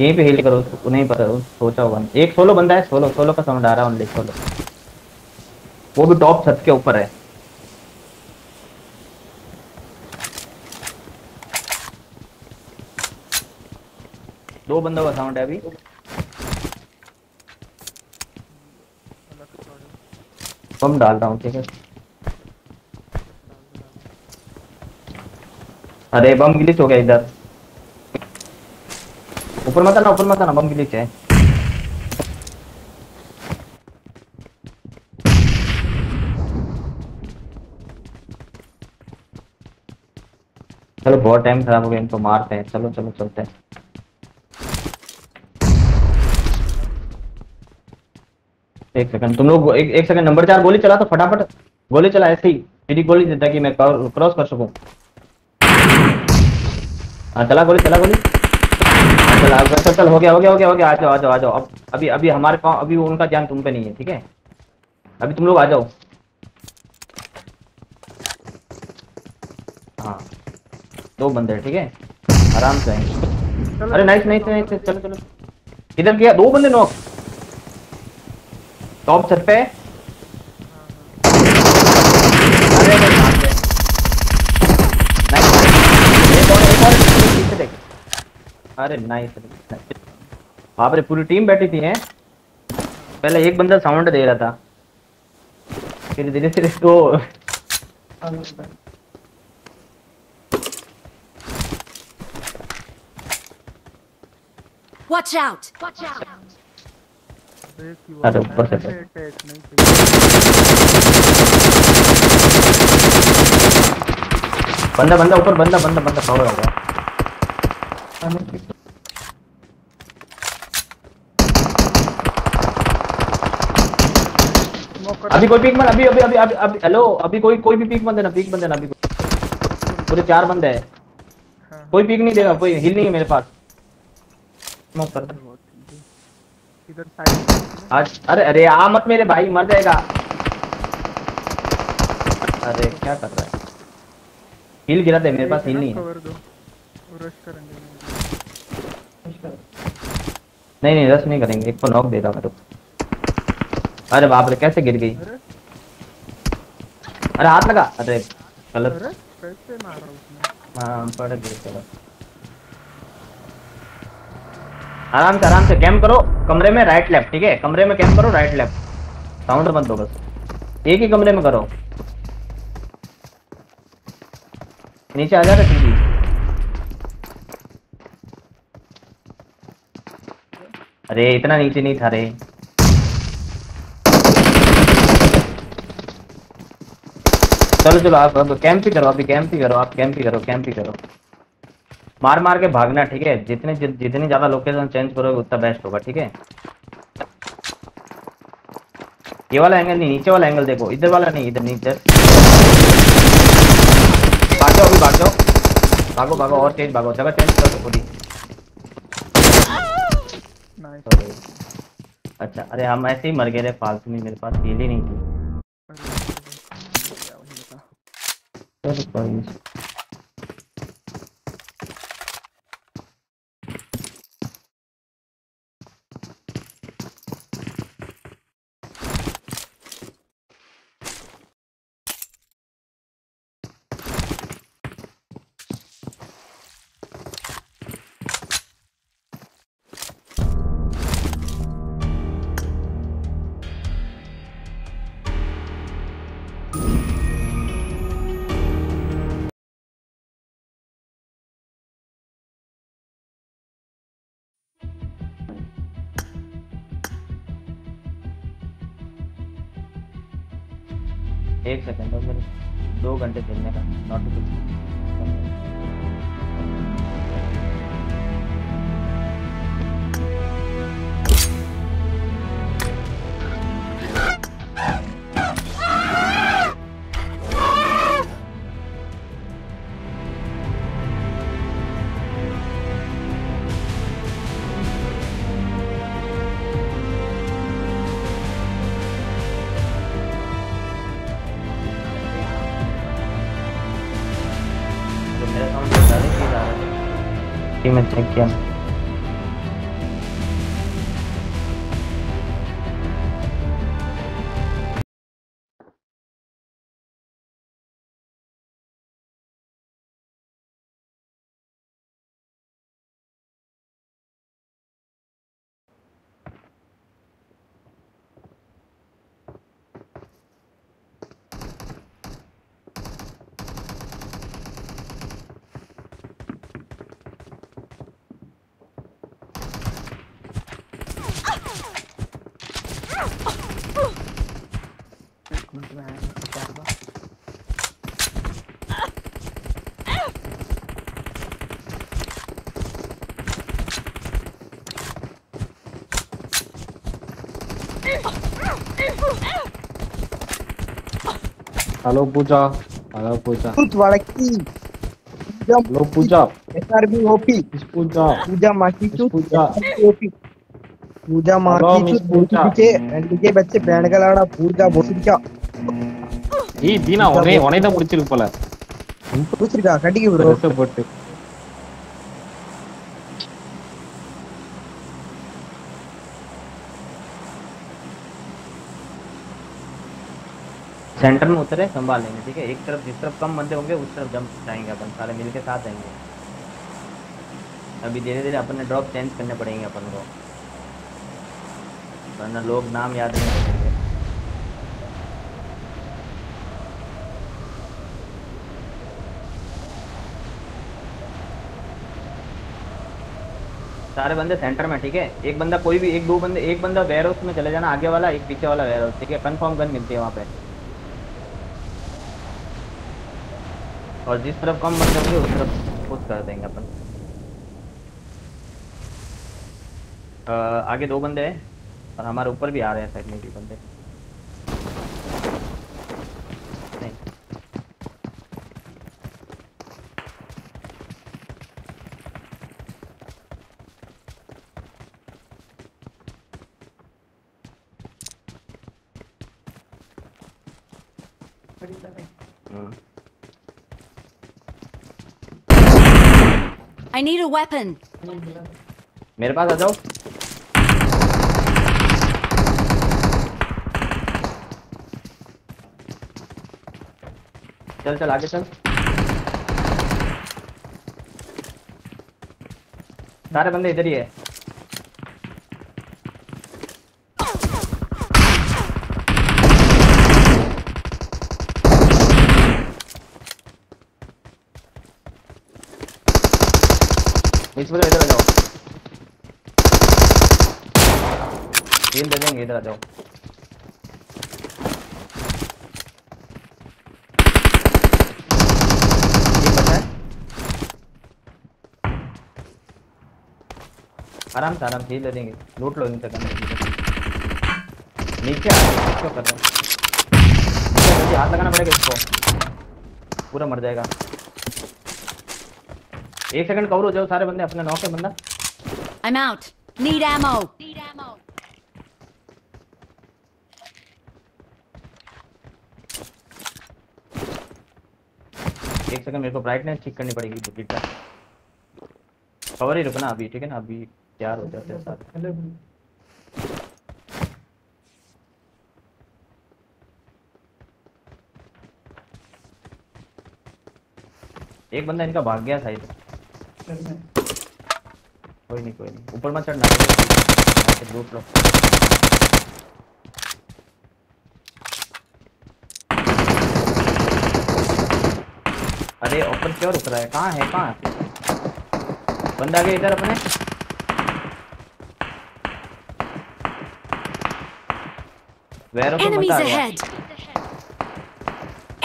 यहीं पे हील करो उसको नहीं पता सोचा होगा एक सोलो बंदा है सोलो सोलो का साउंड आ रहा है ओनली सोलो वो भी टॉप छत के ऊपर है। दो बंदों का साउंड है अभी। बम डाल रहा हूँ, ठीक है? अरे, बम गिलिच हो गया इधर। ऊपर मत आना, ऊपर मत आना, बम गिलिच है। चलो, बहुत टाइम खराब हो गया, इनको मारते हैं। चलो चलो, चलते हैं। एक सेकंड तुम लोग एक, एक सेकंड नंबर चार गोली चला तो फटाफट। गोली चला ऐसे ही। मेरी गोली देता कि मैं क्रॉस कर सकूँ। हाँ चला गोली चला गोली। हाँ, चला चल चल हो गया हो गया हो गया हो गया आ जाओ आ जाओ आ जाओ। अब अभी अभी हमारे पास अभी उनका ध्यान तुम पे नहीं है ठीक है? अभी तुम लोग आ जाओ। हाँ दो बंदे ठीक है? आराम से। अरे नाइस नाइस नाइस चलो चलो। इधर किया दो बंदे नॉक टॉप छत पे। अरे देख। अरे नाइस वहाँ पर पूरी टीम बैठी थी हैं? पहले एक बंदा साउंड दे रहा था। फिर धीरे धीरे तो Watch out! Watch out! देख ही अरे ऊपर से बंदा बंदा ऊपर बंदा बंदा बंदा कवर हो गया। अभी कोई पीक मत अभी अभी अभी अभी अभी हेलो अभी कोई कोई भी पीक मत देना पीक मत देना अभी पूरे चार बंदे हैं। हाँ। कोई पीक नहीं देगा कोई हिल नहीं है मेरे पास। स्मोक कर दे इधर साइड आज अरे अरे आ मत मेरे भाई मर जाएगा। अरे क्या कर रहा है? हिल गिरा दे मेरे पास हिल नहीं है। दो नहीं नहीं रस नहीं करेंगे एक को नॉक देगा मेरे को अरे बाप रे कैसे गिर गई? अरे। हाथ लगा। अरे गलत। हाँ पड़ गई चलो। आराम से आराम से कैम करो। कमरे में राइट लेफ़्ट ठीक है? कमरे में कैम करो राइट लेफ़्ट साउंड मत दो बस। एक ही कमरे में करो। नीचे आ जा रहा अरे, इतना नीचे नहीं था रे। चलो चलो, आप अब कैंप ही करो अभी कैंप ही करो, आप कैंप ही करो कैंप ही करो। मार मार के भागना ठीक है जितने जि, जितनी ज़्यादा लोकेशन चेंज करोगे उतना बेस्ट होगा ठीक है ये वाला एंगल नहीं नीचे वाला एंगल देखो इधर वाला नहीं इधर नहीं इधर भाग जाओ अभी भाग जाओ भागो भागो और तेज भागो जगह चेंज करो नाइस अच्छा अरे हम ऐसे ही मर गए रे फालतू में मेरे पास हील ही नहीं थी मेरे दो का नॉट का नोटिफिकेशन है ठीक हेलो पूजा हेलो पूजा भूत वाड़की hello Pooja SRB OP Pooja Pooja माकी चू पूजा ओपी पूजा माकी चू पूजा के के बच्चे பேண்ட்களாடா பூஜா போசிச்சா ஏய் தீனா ஒரே ஒரே தான் முடிச்சிருக்கு போல முடிச்சிருக்கா கட்டிக்கு ப்ரோ போட்டு सेंटर में उतरे, संभाल लेंगे, ठीक है? एक तरफ़ जिस तरफ़ कम बंदे होंगे, उस तरफ़ जंप जाएँगे अपन, सारे मिलके साथ जाएँगे। अभी धीरे धीरे अपन ड्रॉप चेंज करने पड़ेंगे अपन को। वरना लोग नाम याद नहीं रखेंगे। सारे बंदे सेंटर में, ठीक है? एक बंदा कोई भी, एक दो बंदे, एक बंदा वेयर हाउस में चले जाना, आगे वाला, एक पीछे वाला वेयर हाउस ठीक है? कंफर्म गन मिलती है वहाँ पे। और जिस तरफ़ कम बंदे होंगे उस तरफ़ पुश कर देंगे अपन। आगे दो बंदे हैं और हमारे ऊपर भी आ रहे हैं साइड में भी बंदे हम्म। I need a weapon. मेरे पास आ जाओ। चल चल, आगे चल। सारे बंदे इधर ही है। बीच में इधर आ जाओ। हील दे देंगे इधर आ जाओ। है। आराम से आराम से हील दे देंगे। लूट लो इनसे करने नीचे आ क्यों कर हो जल्दी हाथ लगाना पड़ेगा इसको। पूरा मर जाएगा। एक सेकंड कवर हो जाओ सारे बंदे अपने नॉक है बंदा। I'm out. Need ammo. एक सेकंड मेरे को ब्राइटनेस ठीक करनी पड़ेगी बुकिट का कवर ही रुकना अभी ठीक है ना? अभी तैयार हो जाते हैं सारे। एक बंदा इनका भाग गया साइड कोई नहीं कोई नहीं। ऊपर मत चढ़ना लूट लो अरे ऊपर क्यों रुक रहा है? कहाँ है कहाँ है? बंदा गया इधर अपने। वैरो तो मज़ा आ। गया ahead.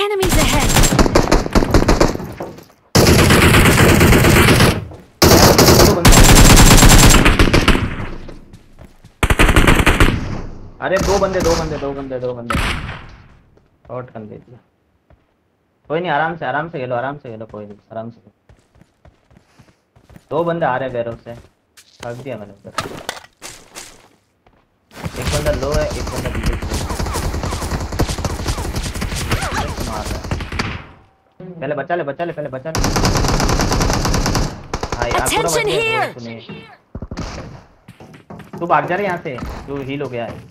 Enemies ahead. अरे दो बंदे दो बंदे दो बंदे दो बंदे। शॉर्ट कर दे दिया। कोई नहीं आराम से आराम से खेलो आराम से खेलो कोई नहीं आराम से। दो बंदे आ रहे हैं बैरों से। भाग दिया मैंने एक बंदा लो है एक बंदा मार रहा है पहले बचा ले बचा ले पहले बचा ले। हाँ यार पूरा बच। तू भाग जा रहे यहाँ से। तू हील हो गया है।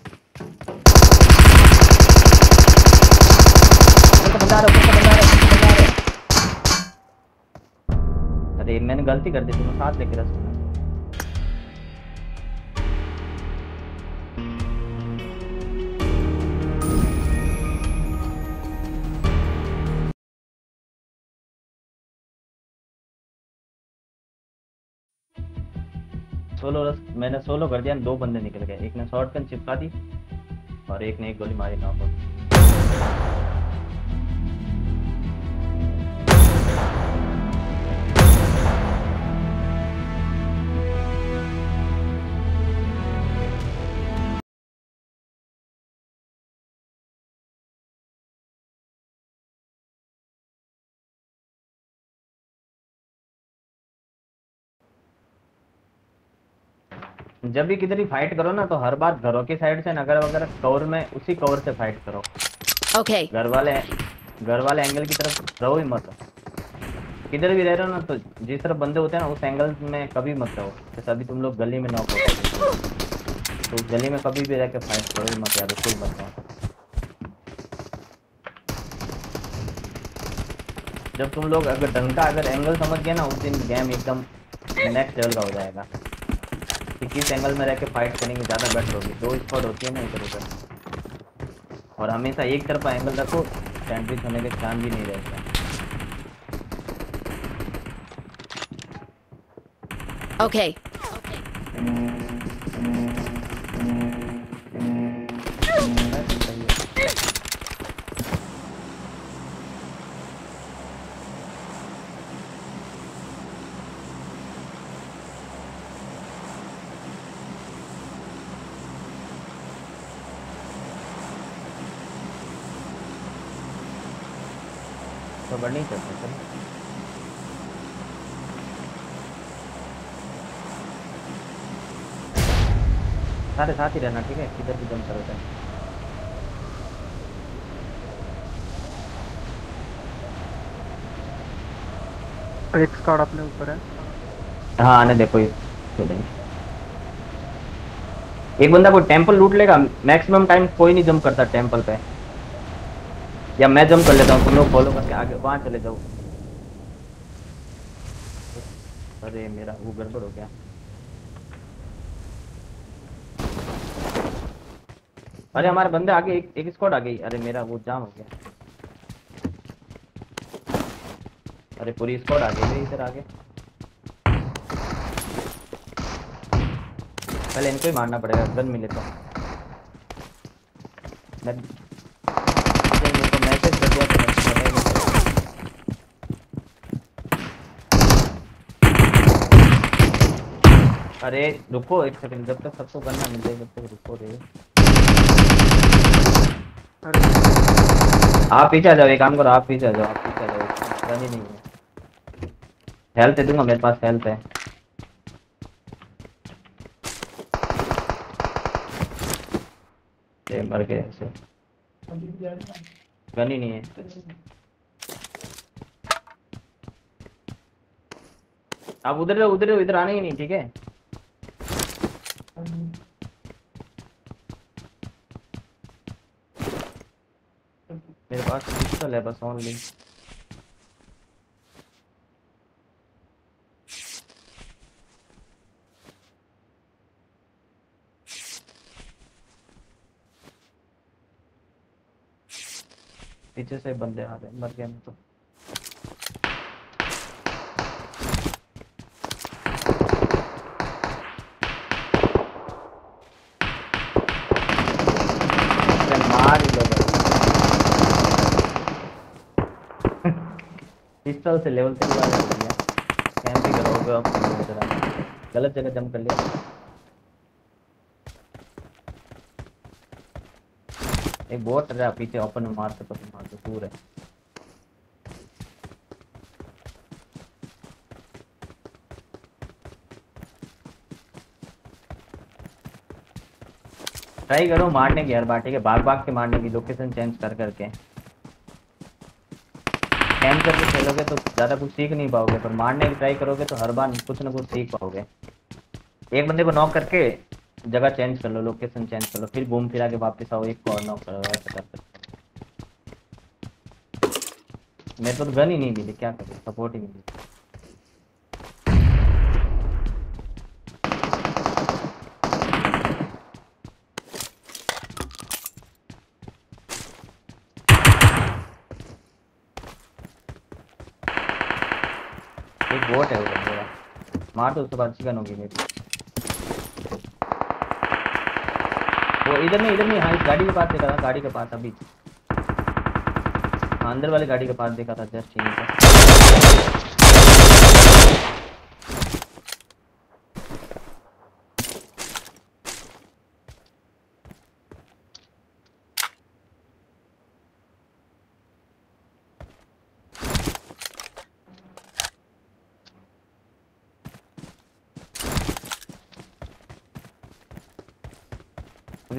बंदा आ रहा है, बंदा रहा है। अरे मैंने गलती कर दी तुम्हें साथ लेके रस सोलो रस मैंने सोलो कर दिया दो बंदे निकल गए। एक ने शॉर्ट गन चिपका दी और एक ने एक गोली मारी नॉक आउट। जब भी किधर ही फाइट करो ना तो हर बार घरों की साइड से नगर वगैरह कवर में उसी कवर से फाइट करो। Okay. घर वाले घर वाले एंगल की तरफ़ रहो ही मत। किधर भी रह रहे हो ना तो जिस तरफ़ बंदे होते हैं ना उस एंगल में कभी मत रहो। जैसे अभी तुम लोग गली में नॉक हो। तो गली में कभी भी रह के फाइट करो ही मत यार कोई मत रहो। जब तुम लोग अगर ढंग का अगर एंगल समझ गए ना उस दिन गेम एकदम नेक्स्ट लेवल का हो जाएगा। कि किस एंगल में रह के फाइट करेंगे ज़्यादा बेटर होगी। दो स्पॉट होती है ना इधर उधर और हमेशा एक तरफ़ एंगल रखो सैंडविच होने के चांस भी नहीं रहता। Okay. तो रिकॉर्ड नहीं कर सकता। सारे साथ ही रहना ठीक है? किधर भी जम करता है एक स्कॉट अपने ऊपर है। हाँ आने देखो तो एक बंदा वो टेंपल लूट लेगा। मैक्सिमम टाइम कोई नहीं जंप करता टेंपल पे। या मैं जंप कर लेता हूँ तुम लोग फॉलो करके आगे वहाँ चले जाओ। अरे मेरा वो गड़बड़ हो गया। अरे हमारे बंदे आगे एक, एक स्क्वाड आ गई। अरे मेरा वो जाम हो गया। अरे पूरी स्क्वाड आ गई इधर आगे। पहले इनको ही मारना पड़ेगा गन मिले तो। मैं मेरे को मैसेज कर दिया तो मैं बताएगा अरे रुको एक सेकंड जब तक सबको गन ना मिल जाए जब तक रुको रे। आप पीछे आ जाओ एक काम करो आप पीछे आ जाओ आप पीछे आ जाओ गन ही नहीं है। हेल्थ दे दूँगा मेरे पास हेल्थ है। ये मर गए ऐसे। गन ही नहीं है। आप उधर रहो उधर इधर आने ही नहीं ठीक है? मेरे पास पिस्टल है बस ओनली पीछे से बंदे आ रहे मर गए तो अरे मार ही लो भाई। पिस्टल से लेवल थ्री वाला हो गया। कैंप ही करोगे गलत जगह जंप कर लिया। एक बोट रहा पीछे ओपन में मार सकते मार दो दूर है। ट्राई करो मारने की बार ठीक है? भाग भाग के मारने की लोकेशन चेंज कर करके। कैम करके खेलोगे तो ज़्यादा कुछ सीख नहीं पाओगे, पर मारने की ट्राई करोगे तो हर बार कुछ ना कुछ सीख पाओगे। एक बंदे को नॉक करके जगह चेंज कर लो लोकेशन चेंज कर लो, फिर घूम फिरा के वापस आओ, एक और नॉक करो, ऐसा कर सकते मेरे को तो गन ही नहीं मिली, क्या करूँ? सपोर्ट ही नहीं मिली एक बोट है उधर मेरा मार दो उसके बाद चिकन होगी मेरी। वो इधर नहीं इधर नहीं हाँ इस गाड़ी के पास देखा था गाड़ी के पास अभी। हाँ, अंदर वाली गाड़ी के पास देखा था जस्ट यहीं पे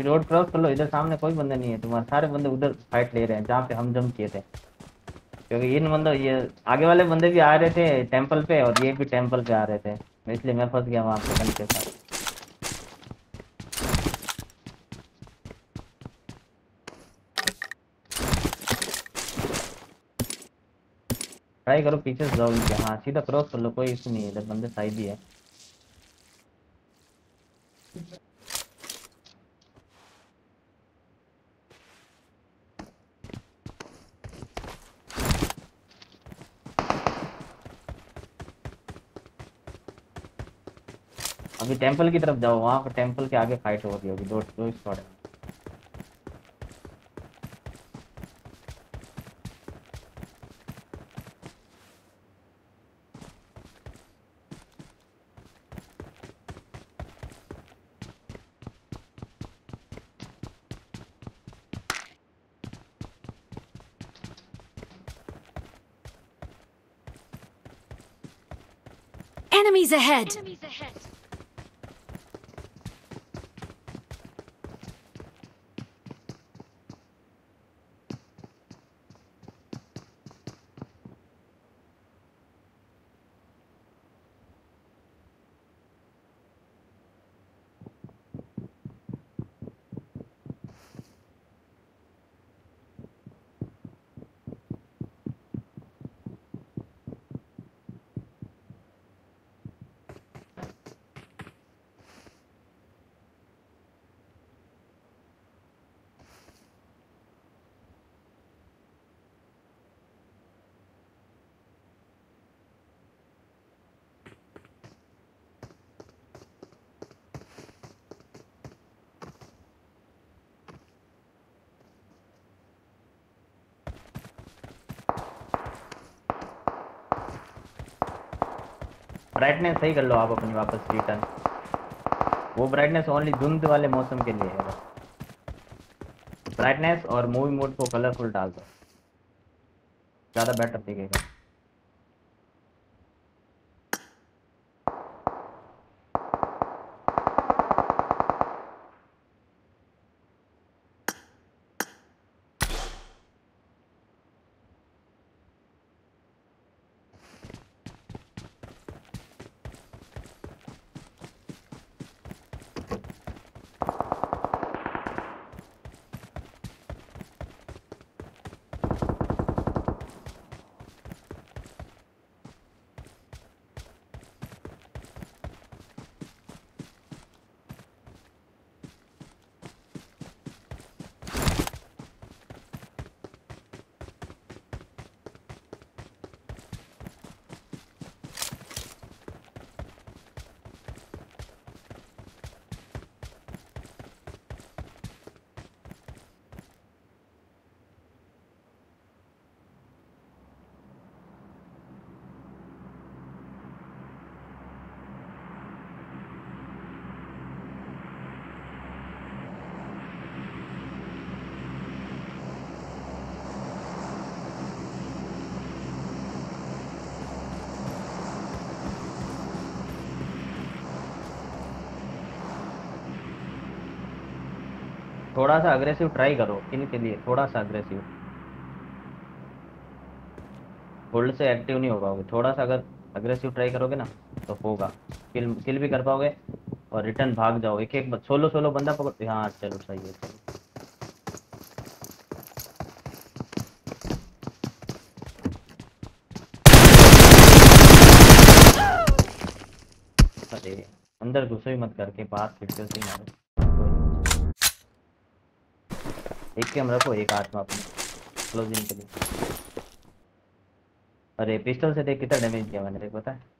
रोड क्रॉस कर लो इधर सामने कोई बंदा नहीं है, तुम्हारे सारे बंदे उधर फाइट ले रहे हैं, जहाँ पे हम जंप किए थे। क्योंकि इन बंदों, ये आगे वाले बंदे भी आ रहे थे टेंपल पे और ये भी टेंपल पे आ रहे थे इसलिए मैं फंस गया वहाँ पे गन के साथ। ट्राई करो, पीछे जाओ हाँ सीधा क्रॉस कर लो, कोई इशू नहीं है, इधर बंदे साइड ही है। टेंपल की तरफ़ जाओ वहाँ पर टेंपल के आगे फाइट हो रही होगी दो दो स्क्वाड है Enemies ahead! ब्राइटनेस सही कर लो आप अपनी वापस रिटर्न वो ब्राइटनेस ओनली धुंध वाले मौसम के लिए है। ब्राइटनेस और मूवी मोड को कलरफुल डाल दो। ज़्यादा बेटर दिखेगा। थोड़ा सा अग्रेसिव ट्राई करो इनके लिए थोड़ा सा अग्रेसिव होल्ड से एक्टिव नहीं हो पाओगे। थोड़ा सा अगर अग्रेसिव ट्राई करोगे ना तो होगा। किल किल भी कर पाओगे और रिटर्न भाग जाओ एक एक सोलो सोलो बंदा पकड़ हाँ चलो, सही है, चलो। अंदर घुसो ही मत करके, बाहर खिड़कियों से मारो कोई नहीं। एक कैम रखो, एक हाथ में अपने। क्लोजिंग के लिए। अरे पिस्टल से देख कितना डैमेज किया मैंने, देख, पता है?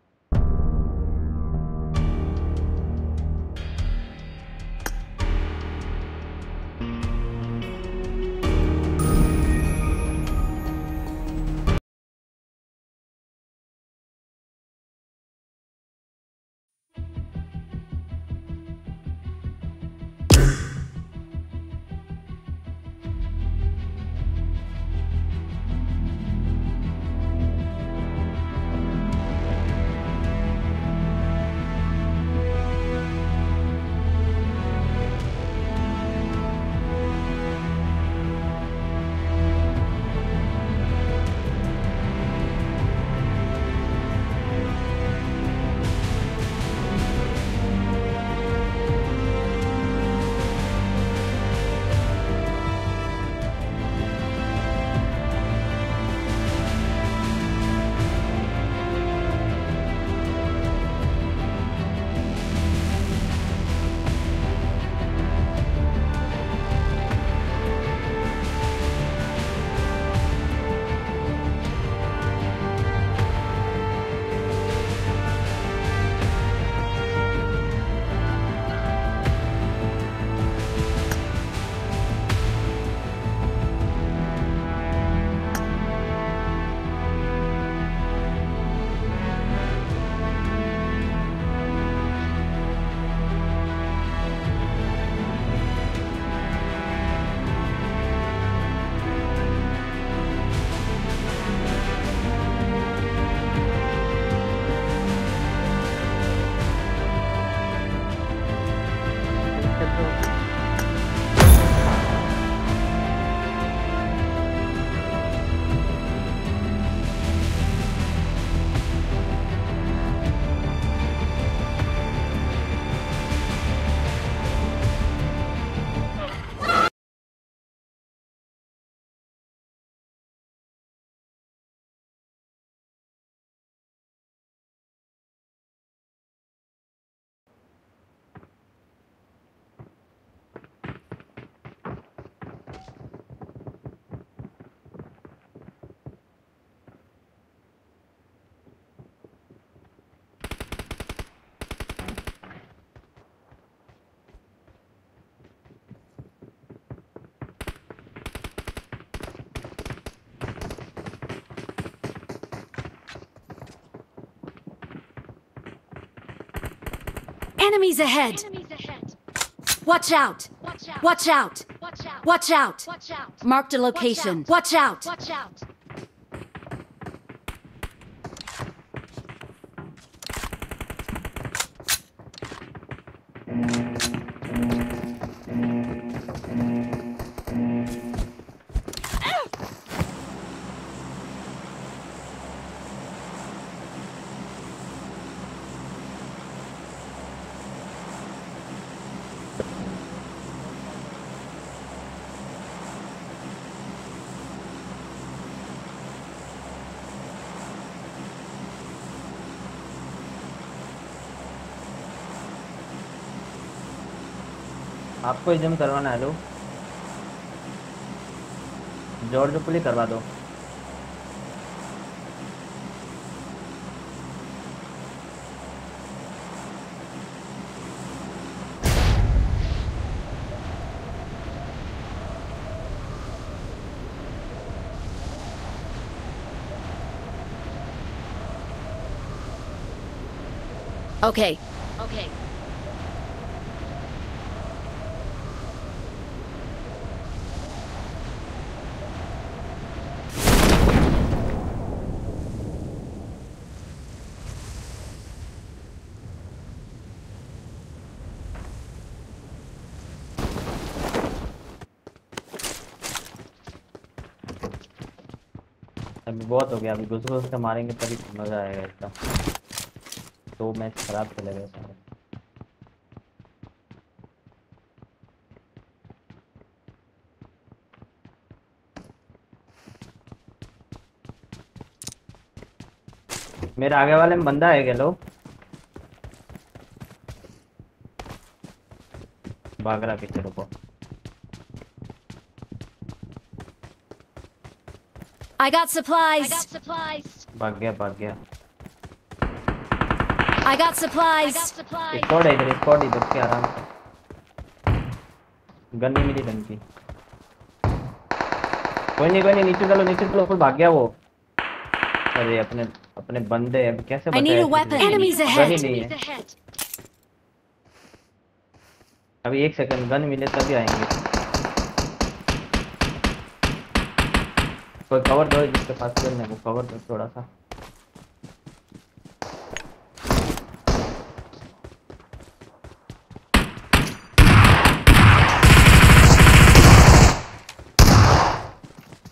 Enemies ahead! Watch out! Watch out! Watch out! Watch out! Marked a location. Watch out! आपको जिम करवाना है लो जॉर्ज पुली करवा दो. Okay. अभी बहुत हो गया। अभी घुस घुस के मारेंगे तभी मज़ा आएगा इसका। दो मैच खराब चले गए सारे। मेरे आगे वाले में बंदा है क्या लो भाग रहा पीछे रुको। I got supplies. भाग गया भाग गया। I got supplies. है इधर स्क्वाड इधर के आराम से। गन नहीं मिली की। कोई नहीं कोई नहीं नीचे चलो नीचे चलो फिर भाग गया वो। अरे अपने अपने बंदे अब कैसे I गन ahead. ही। नहीं है अभी एक सेकंड गन मिले तभी आएँगे। कोई कवर दो, जिसके पास खेलने को कवर दो थोड़ा सा।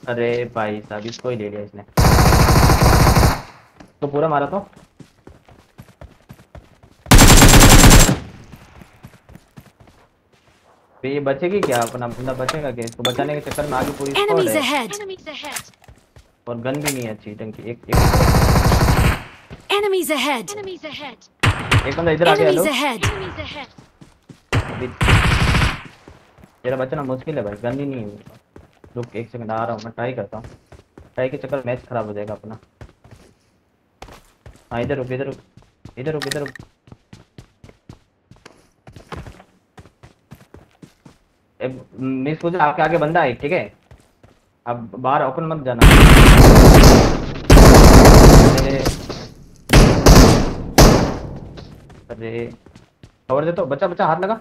अरे भाई साहब, इसको ही ले लिया इसने। तो पूरा मारा तो? तो ये बचेगी क्या? अपना बंदा बचेगा क्या? इसको बचाने के चक्कर में आगे पूरी है। ahead. और गन भी नहीं है अच्छी ढंग की एक एक Enemies ahead. एक बंदा इधर आ गया लो तेरा बचना मुश्किल है भाई गन ही नहीं है। रुक एक सेकंड आ रहा हूँ मैं ट्राई करता हूँ। ट्राई के चक्कर मैच खराब हो जाएगा अपना। हाँ इधर रुक इधर रुक। इधर रुक इधर रुक। मिस पूजा आपके आगे बंदा है ठीक है? अब बाहर ओपन मत जाना। अरे। अरे। कवर दे तो बच्चा बच्चा हाथ लगा।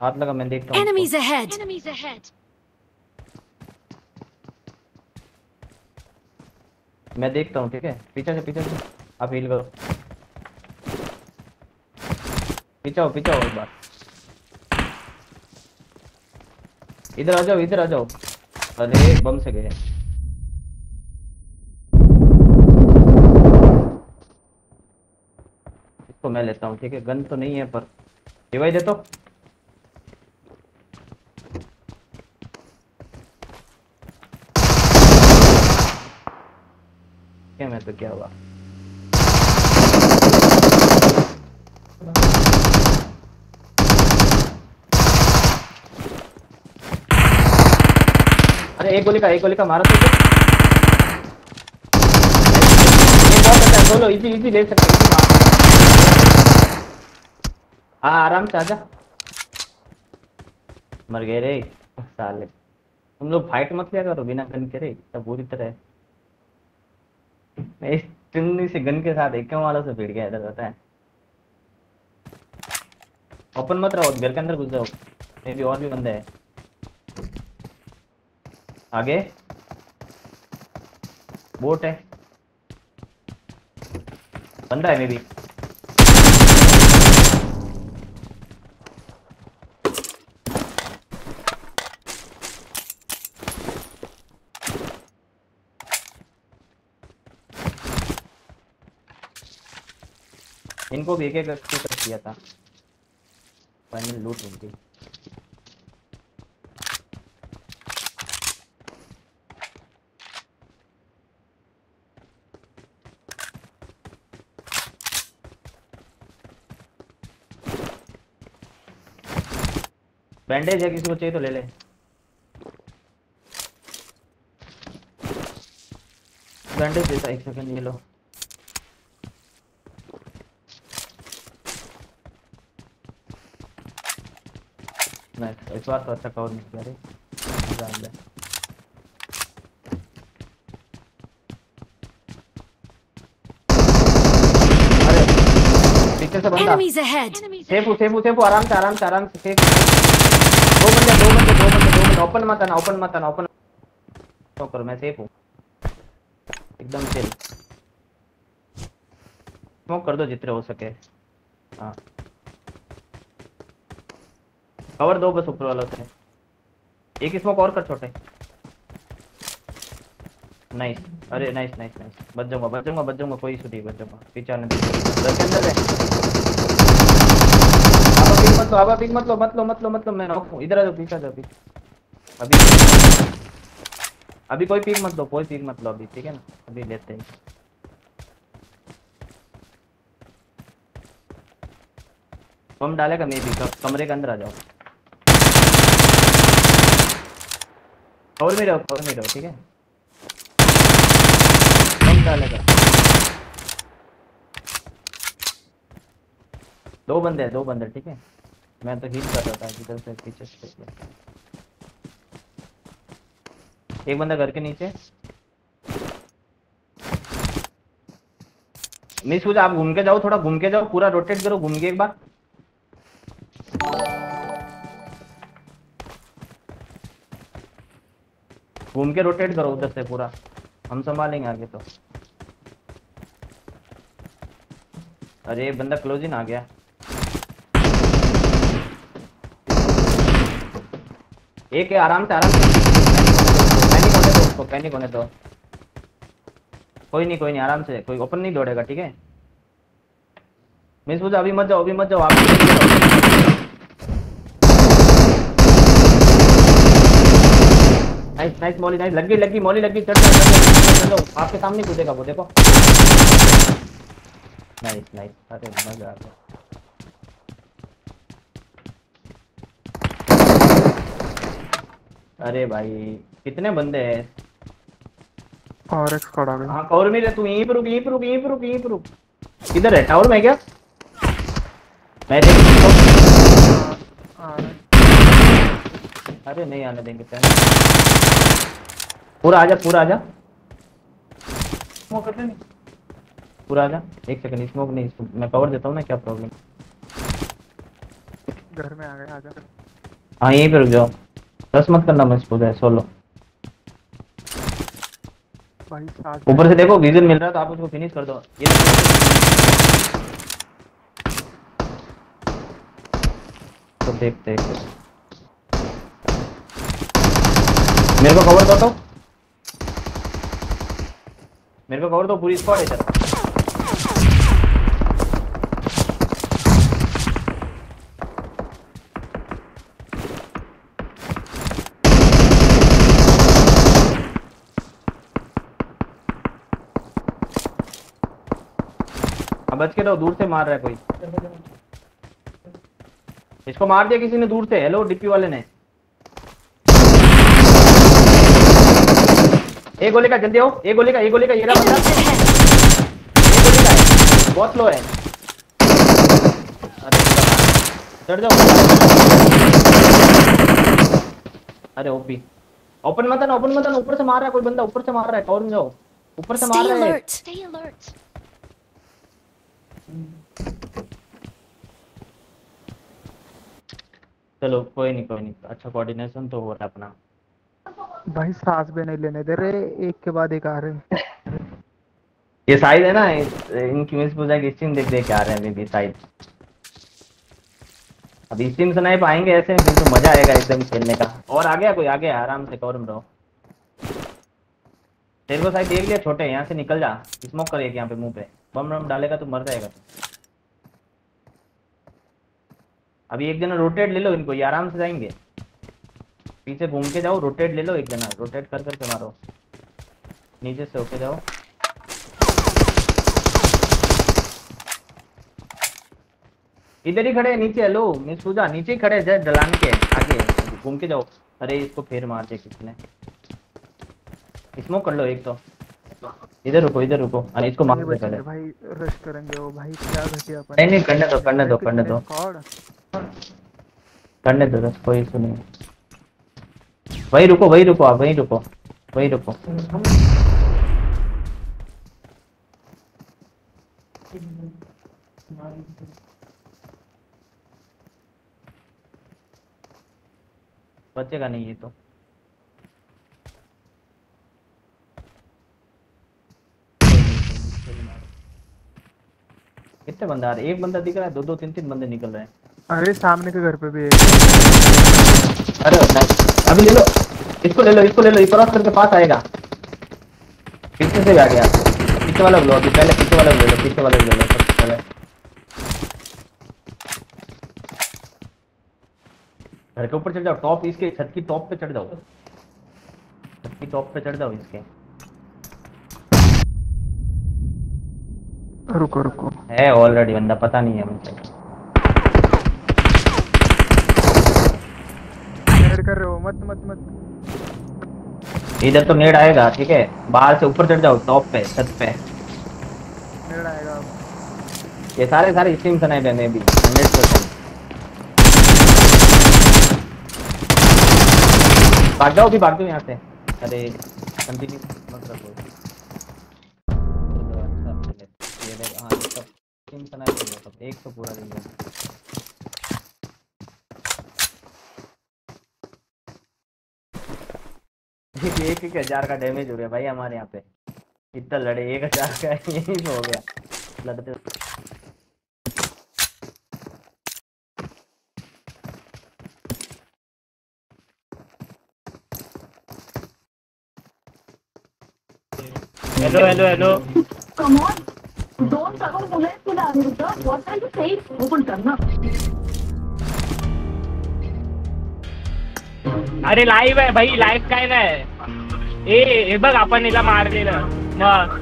हाथ लगा मैं देखता हूँ Enemies ahead. मैं देखता हूँ ठीक है? पीछे से पीछे से। आप हील करो। पीछे पीछे एक बार इधर आ जाओ इधर आ जाओ अरे बम से गए इसको मैं लेता हूँ ठीक है गन तो नहीं है पर रिवाइव दे तो क्या मैं तो क्या हुआ अरे एक गोली का एक गोली का मारा तो। बोलो इजी इजी ले सकते हो, आराम से आजा मर गए रे साले। तुम लोग फाइट मत लिया करो बिना गन के रे सब बुरी तरह मैं इस चुन्नी से गन के साथ एक वालों से भिड़ गया इधर रहता है। ओपन मत रहो घर के अंदर घुस जाओ। मे भी और भी बंदे हैं। आगे। बोट है। बंदा है मे भी इनको भी एक एक कर दिया था। फाइनल लूट इनकी बैंडेज है किसी को चाहिए तो ले ले। बैंडेज देता एक सेकंड ये लो। इस बार तो अच्छा कवर नहीं किया रे। मज़ा आ गया। अरे पीछे से बंदा। Enemies ahead! हो सेफ़ हो आराम से आराम से आराम से सेफ़ दो बंदे दो बंदे दो बंदे दो बंदे ओपन मत आना, ओपन मत आना, ओपन तो करो, मैं सेफ़ हूँ। एकदम सेफ़ स्मोक कर दो जितने हो सके। हाँ। कवर दो बस ऊपर वालों से। एक स्मोक और कर छोटे। नाइस अरे नाइस नाइस नाइस बच जाऊँगा बच जाऊँगा बच जाऊँगा, कोई इशू बच जाऊँगा। पीछे आने दो। घर के अंदर है आप पिक मत लो आप पिक मत लो मत लो मत लो मत लो, मैं नॉक हूँ इधर आ जाओ, पीछे आ जाओ, पीछे। अभी अभी कोई पिक मत लो कोई पिक मत लो अभी, ठीक है ना? अभी लेते हैं। बम डालेगा मे भी कमरे के अंदर आ जाओ। और में रहो कवर में ठीक है? बम डालेगा। दो बंदे हैं, दो बंदे, ठीक है? मैं तो हील कर रहा था, इधर से पीछे से। एक बंदा घर के नीचे। मिस पूजा, आप घूम के जाओ, थोड़ा घूम के जाओ, पूरा रोटेट करो, घूम के एक बार। घूम के रोटेट करो उधर से पूरा। हम संभालेंगे आगे तो। अरे, बंदा क्लोज इन आ गया। एक आराम से आराम से। उसको पैनिक होने दो कोई नहीं कोई नहीं, आराम से। कोई ओपन नहीं दौड़ेगा, ठीक है? मिस पूजा, अभी मत जाओ, अभी मत जाओ, आप नाइस नाइस मॉली नाइस लग लग मॉली लग चढ़ जाओ आपके सामने कूदेगा वो, देखो। नाइस नाइस अरे, मज़ा आ गया। अरे भाई, कितने बंदे हैं? और एक खड़ा है हाँ कवर में रह तू यहीं पर रुक यहीं पर रुक यहीं पर रुक यहीं पर रुक किधर है टावर में क्या मैं देख अरे नहीं आने देंगे चल पूरा आजा पूरा आजा स्मोक कर नहीं पूरा आजा एक सेकंड स्मोक नहीं इसको मैं कवर देता हूँ ना क्या प्रॉब्लम घर में आ गया आजा हाँ यहीं पे रुक जाओ बस मत करना मैं इसको सोलो भाई ऊपर से देखो विजन मिल रहा है तो आप उसको फिनिश कर दो। ये तो देखते हैं। मेरे को कवर दो। तो मेरे को कवर दो पूरी स्क्वाड है इधर बच के रहो दूर से मार रहा है कोई। इसको मार दिया किसी ने दूर से। हेलो डीपी वाले ने। एक गोली का जल्दी आओ। एक गोली का एक गोली का ये रहा बंदा। एक गोली का है। बहुत लो है। अरे चढ़ जाओ। अरे ओपी ओपन मत ना ओपन मत ना ऊपर से मार रहा है कोई बंदा। ऊपर से मार रहा है। कवर में जाओ। ऊपर से मार रहा है! चलो कोई नहीं कोई नहीं। अच्छा कोऑर्डिनेशन तो हो रहा है अपना। भाई सांस भी नहीं लेने दे रहे एक के बाद एक आ रहे हैं। ये साइड है ना इनकी मिस पूजा की स्ट्रीम देख देख के आ रहे हैं अभी भी साइड अभी स्ट्रीम सुनाई पाएँगे ऐसे फिर तो मज़ा आएगा एकदम खेलने का। और आ गया कोई? आ गया आराम से कवर में रहो। तेरे को साइड देख लिया छोटे यहाँ से निकल जा। स्मोक कर एक यहाँ पे मुँह पे। बम बम डालेगा तो मर जाएगा तू। अभी एक जना रोटेट ले लो इनको, ये आराम से जाएँगे। पीछे घूम के जाओ रोटेट ले लो एक जना रोटेट कर करके मारो। नीचे से होके जाओ। इधर ही खड़े, नीचे, हेलो मिस पूजा नीचे ही खड़े जस्ट ढलान के आगे घूम के जाओ। अरे, इसको फिर मार दे किसने। स्मोक कर लो एक तो। इधर रुको इधर रुको। अरे इसको मार दे पहले। भाई रश करेंगे वो भाई क्या घटिया अपन नहीं नहीं करने दो करने दो करने दो। करने दो बस कोई इशू नहीं वही रुको वही रुको आप वही रुको वही रुको। बचेगा नहीं ये तो। कितने बंदा आ रहे एक बंदा दिख रहा है दो दो तीन तीन बंदे निकल रहे हैं। अरे सामने के घर पे भी है अरे अभी ले लो। इसको ले लो इसको ले लो ये क्रॉस करके पास आएगा। पीछे से आ गया। पीछे वाला लो अभी पहले पीछे वाला ले लो पीछे वाला ले लो सबसे पहले। घर के ऊपर चढ़ जाओ टॉप इसके छत की टॉप पे चढ़ जाओ। छत की टॉप पे चढ़ जाओ इसके। रुको रुको। है ऑलरेडी बंदा पता नहीं है मुझे। कर रहे हो मत मत मत। इधर तो नेड आएगा ठीक है? बाहर से ऊपर चढ़ जाओ टॉप पे छत पे। नेड आएगा ये सारे सारे स्ट्रीम सुनाए मैंने भी हंड्रेड परसेंट भाग जाओ भी भाग जाओ यहाँ से। अरे कंटिन्यू stream सुनाए थे वो सब, एक तो पूरा दिन गया। एक एक हज़ार का डैमेज हो गया भाई हमारे यहाँ पे। कितना लड़े एक हज़ार का यही हो गया। लड़ते हेलो हेलो हेलो दोन तुला अनिरुद्ध व्हॉट आर यू कर ना अरे लाईव्ह आहे भाई लाईव्ह काय नाही. ए हे बघ आपण हिला मारलेलं. मग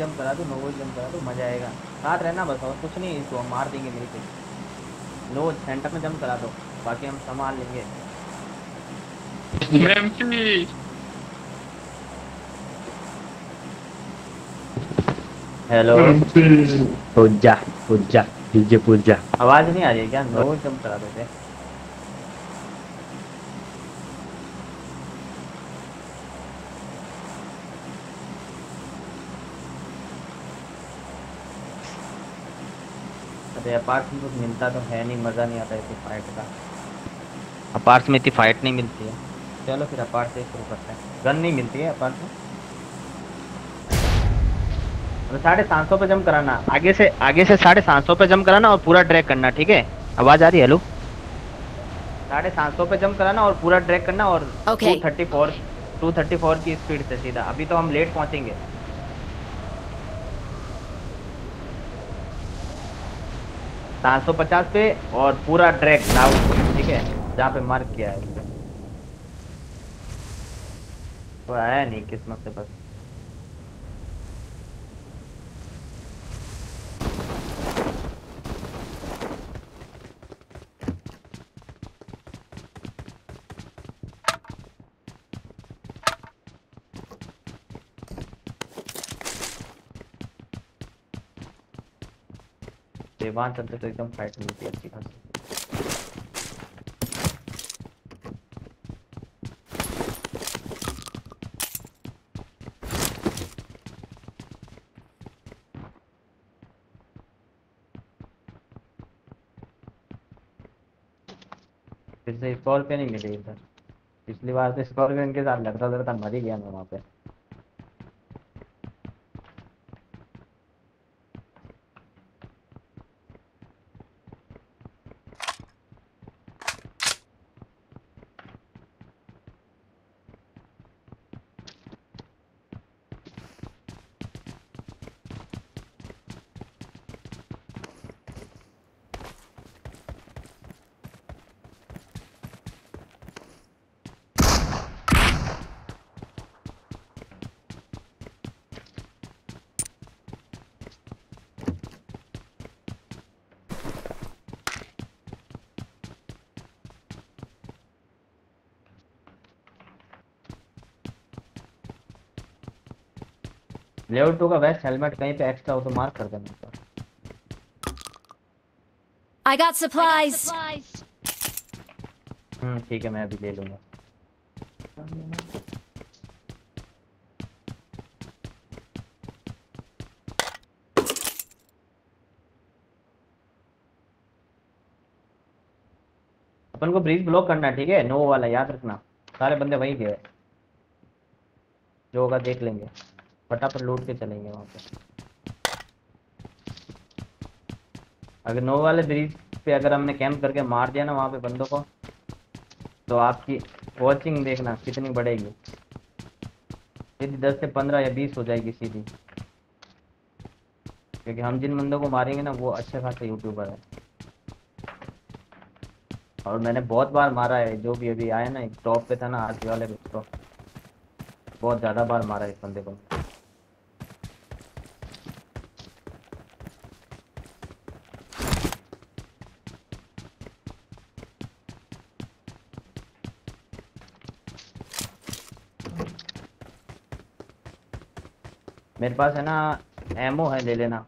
जंप करा दो नोवो जंप करा दो मज़ा आएगा। साथ रहना बस और कुछ नहीं इसको मार देंगे मिल के नो सेंटर में जंप करा दो बाकी हम संभाल लेंगे। हेलो पूजा पूजा पूजा आवाज़ नहीं आ रही क्या? नोवो जंप करा देते अरे अपार्ट में कुछ मिलता तो है नहीं मज़ा नहीं आता इतनी फाइट का। अपार्ट में इतनी फाइट नहीं मिलती है। चलो फिर अपार्ट से शुरू करते हैं। गन नहीं मिलती है अपार्ट में साढ़े सात सौ पे जम कराना। आगे से आगे से साढ़े सात सौ पे जम कराना और पूरा ट्रैक करना ठीक है? आवाज़ आ रही है हेलो साढ़े सात सौ पे जम कराना और पूरा ट्रैक करना और two thirty four two thirty four की स्पीड से सीधा। अभी तो हम लेट पहुँचेंगे। सात सौ पचास पे और पूरा ट्रैक डाउन ठीक है? जहाँ पे मार्क किया है। तो आया नहीं किस्मत से बस। देवान चलते तो एकदम फाइट मिलती है अच्छी खासी फिर से स्कॉर्पियन नहीं मिली इधर। पिछली बार तो स्कॉर्पियन के साथ लड़ता लड़ता मर ही गया मैं वहाँ पे। लेवल टू का वेस्ट हेलमेट कहीं पे एक्स्ट्रा हो तो मार्क कर देना ऊपर I got supplies. हम्म ठीक है मैं अभी ले लूँगा। अपन को ब्रिज ब्लॉक करना है ठीक है? नो वाला याद रखना। सारे बंदे वहीं गए जो होगा देख लेंगे। फटाफट लूट के चलेंगे वहाँ पे। अगर नो वाले ब्रिज पे अगर हमने कैंप करके मार दिया ना वहाँ पे बंदों को तो आपकी वॉचिंग देखना कितनी बढ़ेगी। सीधी दस से पंद्रह या बीस हो जाएगी सीधी। क्योंकि हम जिन बंदों को मारेंगे ना, वो अच्छे खासे यूट्यूबर है। और मैंने बहुत बार मारा है, जो भी अभी आया ना, एक टॉप पे था ना, आरती वाले पे तो बहुत ज़्यादा बार मारा है इस बंदे को। मेरे पास है ना एमओ है ले लेना।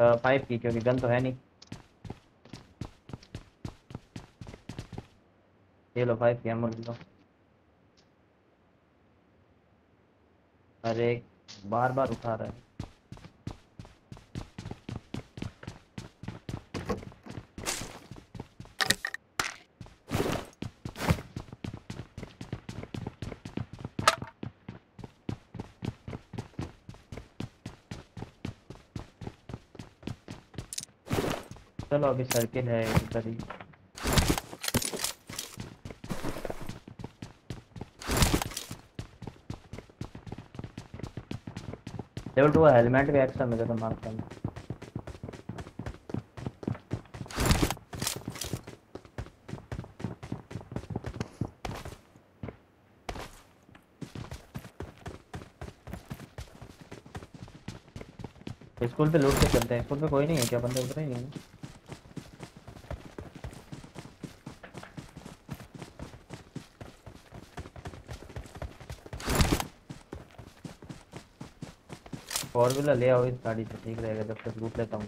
फाइव की, क्योंकि गन तो है नहीं। ले लो फाइव की एमओ ले लो। अरे बार बार उठा रहा है। चलो अभी सर्किल है, इधर ही। लेवल टू हेलमेट भी एक्स्ट्रा मिला था मारता हूँ। स्कूल पे लूट के चलते हैं स्कूल पे कोई नहीं है क्या? बंदे उतरे ही नहीं है। फोर व्हीलर ले आओ इस गाड़ी से ठीक रहेगा जब तक लूट लेता हूँ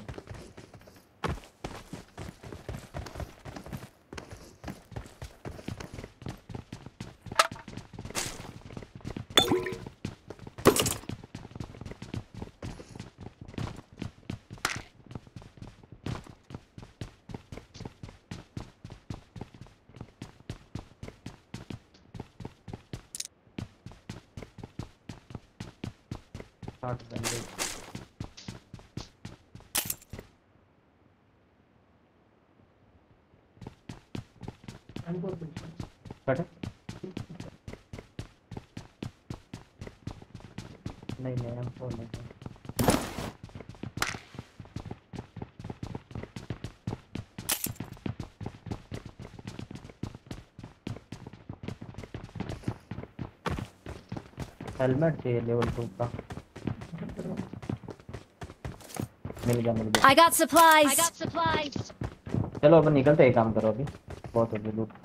साठ बंदे कट नहीं नहीं हम फ़ोन नहीं हेलमेट चाहिए लेवल 2 का। मिल गया मिल गया। I got supplies I got supplies चलो अब निकलते हैं काम करो अभी। बहुत हो गया लूट।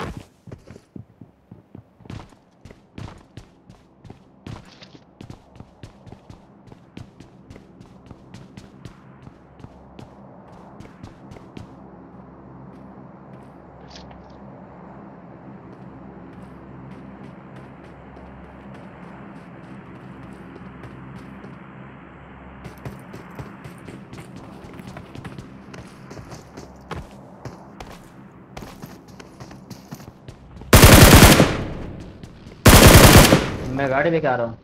मैं गाड़ी लेके आ रहा हूँ।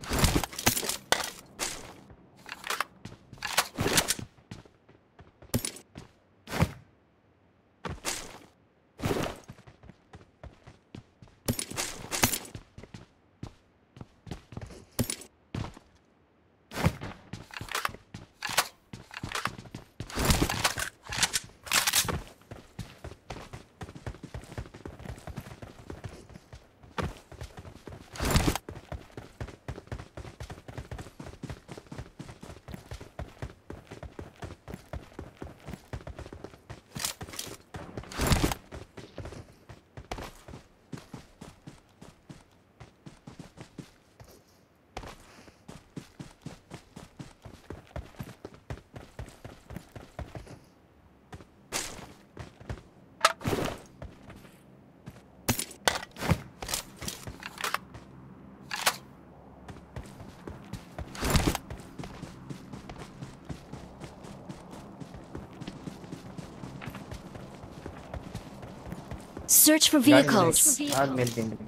Search for गाड़ी में vehicles.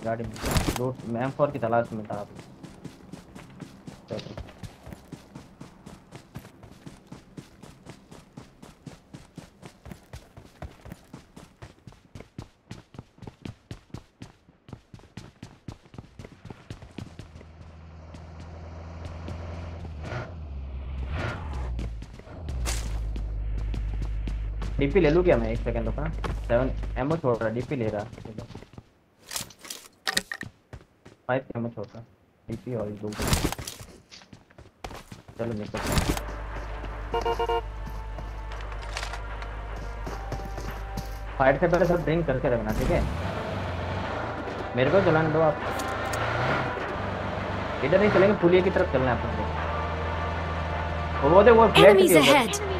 गाड़ी में लूट मैं फोर की तलाश में था डीपी ले लूँ क्या मैं? एक सेकंड रुका सेवन एमओ छोड़ रहा डीपी ले रहा फाइव एमओ छोड़ रहा डीपी और दो। चलो निकल। फाइट से पहले सब ड्रिंक करके रखना ठीक है? मेरे को चलाने दो आप। इधर नहीं चलेंगे पुलिया की तरफ़ चलना है अपन को। वो दे वो flat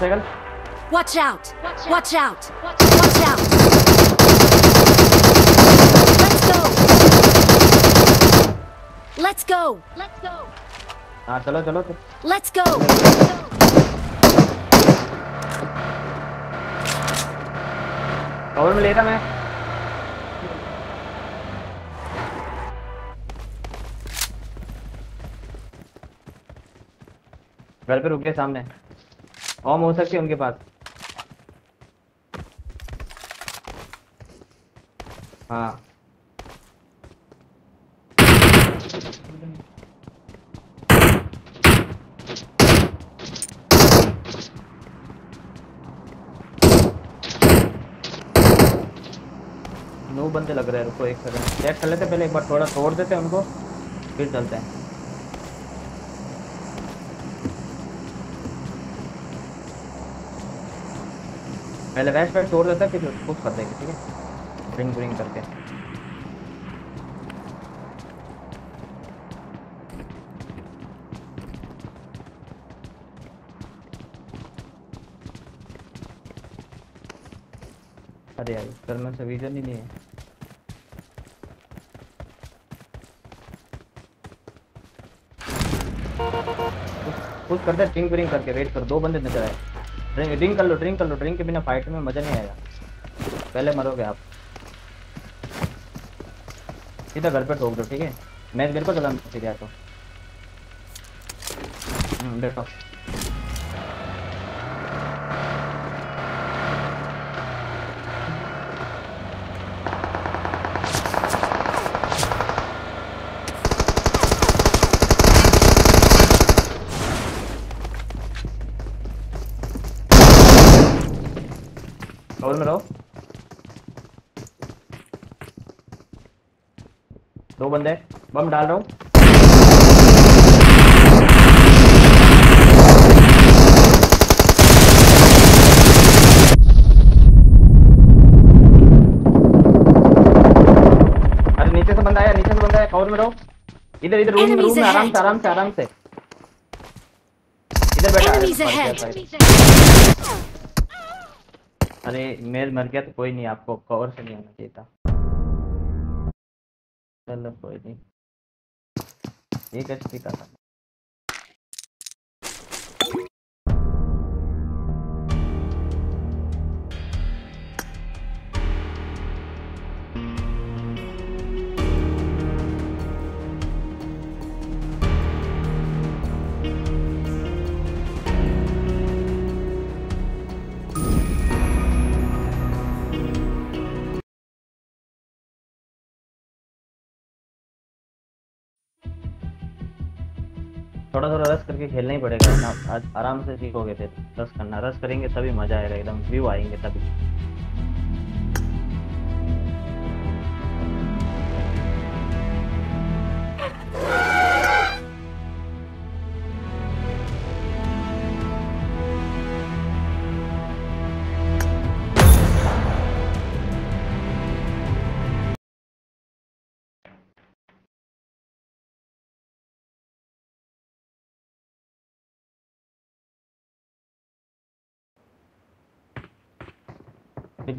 motorcycle watch out watch out watch out let's go let's go हाँ चलो चलो लेट्स गो कवर में लेता मैं घर पे रुक गए सामने. हो सकती है उनके पास। हाँ। नौ बंदे लग रहे हैं, रुको एक सेकंड चेक कर लेते पहले एक बार थोड़ा तोड़ देते हैं उनको, फिर चलते हैं। पहले वैश वैश तोड़ देते, फिर कुछ कर देंगे, ठीक है? ड्रिंक ड्रिंक करके। अरे यार घर में से विजन ही नहीं है। कुछ करते ड्रिंक ड्रिंक करके वेट कर, दो बंदे नज़र आए। ड्रिंक ड्रिंक कर लो ड्रिंक कर लो ड्रिंक के बिना फाइट में मज़ा नहीं आएगा। पहले मरोगे आप। सीधा घर पे ठोक दो ठीक है? मैं मेरे को चला तो। हम्म, बैठो कवर में रहो दो बंदे बम डाल रहा हूँ। अरे नीचे से बंदा आया नीचे से बंदा आया कवर में रहो। इधर इधर रूम रूम में आराम से आराम से आराम से। इधर बैठा है। अरे मेल मर गया तो कोई नहीं आपको कवर से नहीं आना। चलो कोई नहीं। एक अच्छी का था करके खेलना ही पड़ेगा। ना आराम से सीखोगे फिर। रस करना, रस करेंगे तभी मज़ा आएगा एकदम। व्यू आएँगे तभी।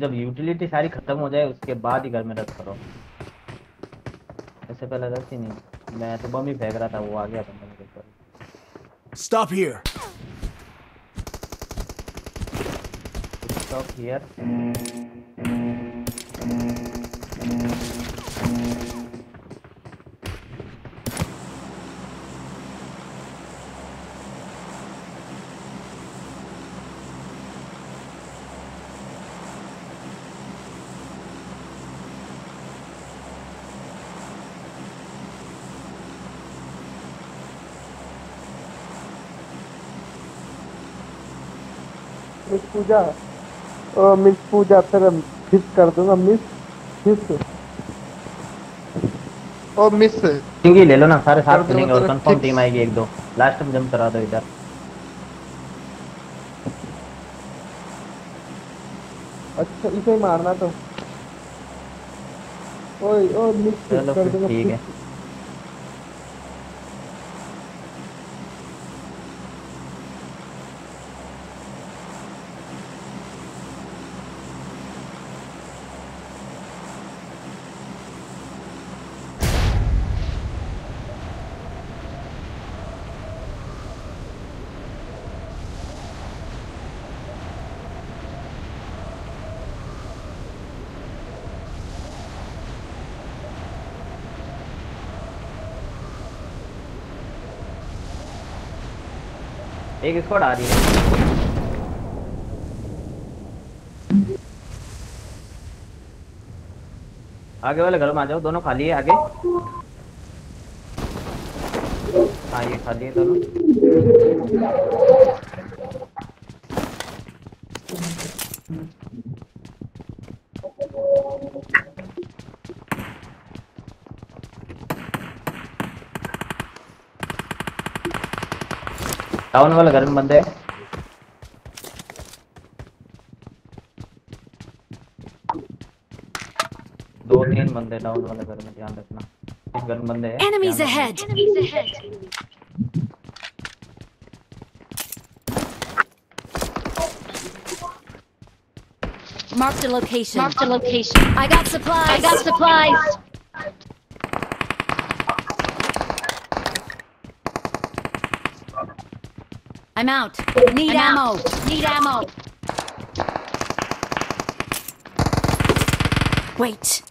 जब यूटिलिटी सारी खत्म हो जाए उसके बाद ही घर में रख करो। ऐसे पहले रख ही नहीं। मैं तो बम ही फेंक रहा था वो आ गया बंदा मेरे ऊपर। Stop here stop here miss Pooja oh miss Pooja फिर मिस कर दूँगा मिस मिस। ओ मिस। टिंग ले लो ना सारे साथ खेलेंगे और मतलब कंफर्म टीम आएगी एक दो। लास्ट में जंप करा दो इधर। अच्छा इसे ही मारना तो। ओए ओ मिस कर दूँगा ठीक है। एक स्क्वाड आ रही है। आगे वाले घर में आ जाओ, दोनों खाली है आगे। हाँ ये खाली है दोनों। टाउन वाला घर में बंद है दो तीन बंदे डाउन वाले घर में ध्यान रखना इस घर में बंदे हैं ahead. रखना। Enemies ahead. Marked a location. Marked a location. I got supplies. I got supplies. I'm out. Need I'm ammo. out. Need ammo. Wait.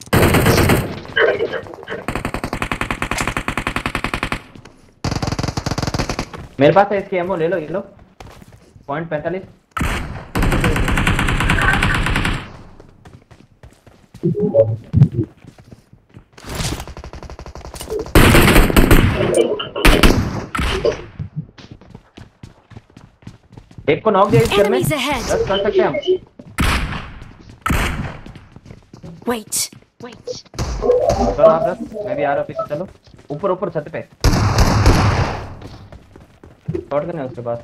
मेरे पास है इसकी एमओ ले लो ये लो पॉइंट पैंतालीस एक को नॉक दिया इस में। Enemies कर सकते हैं हम। Wait. Wait. चलो आप दस मैं भी आ रहा हूँ पीछे चलो। ऊपर ऊपर छत पे। शॉट गन उसके पास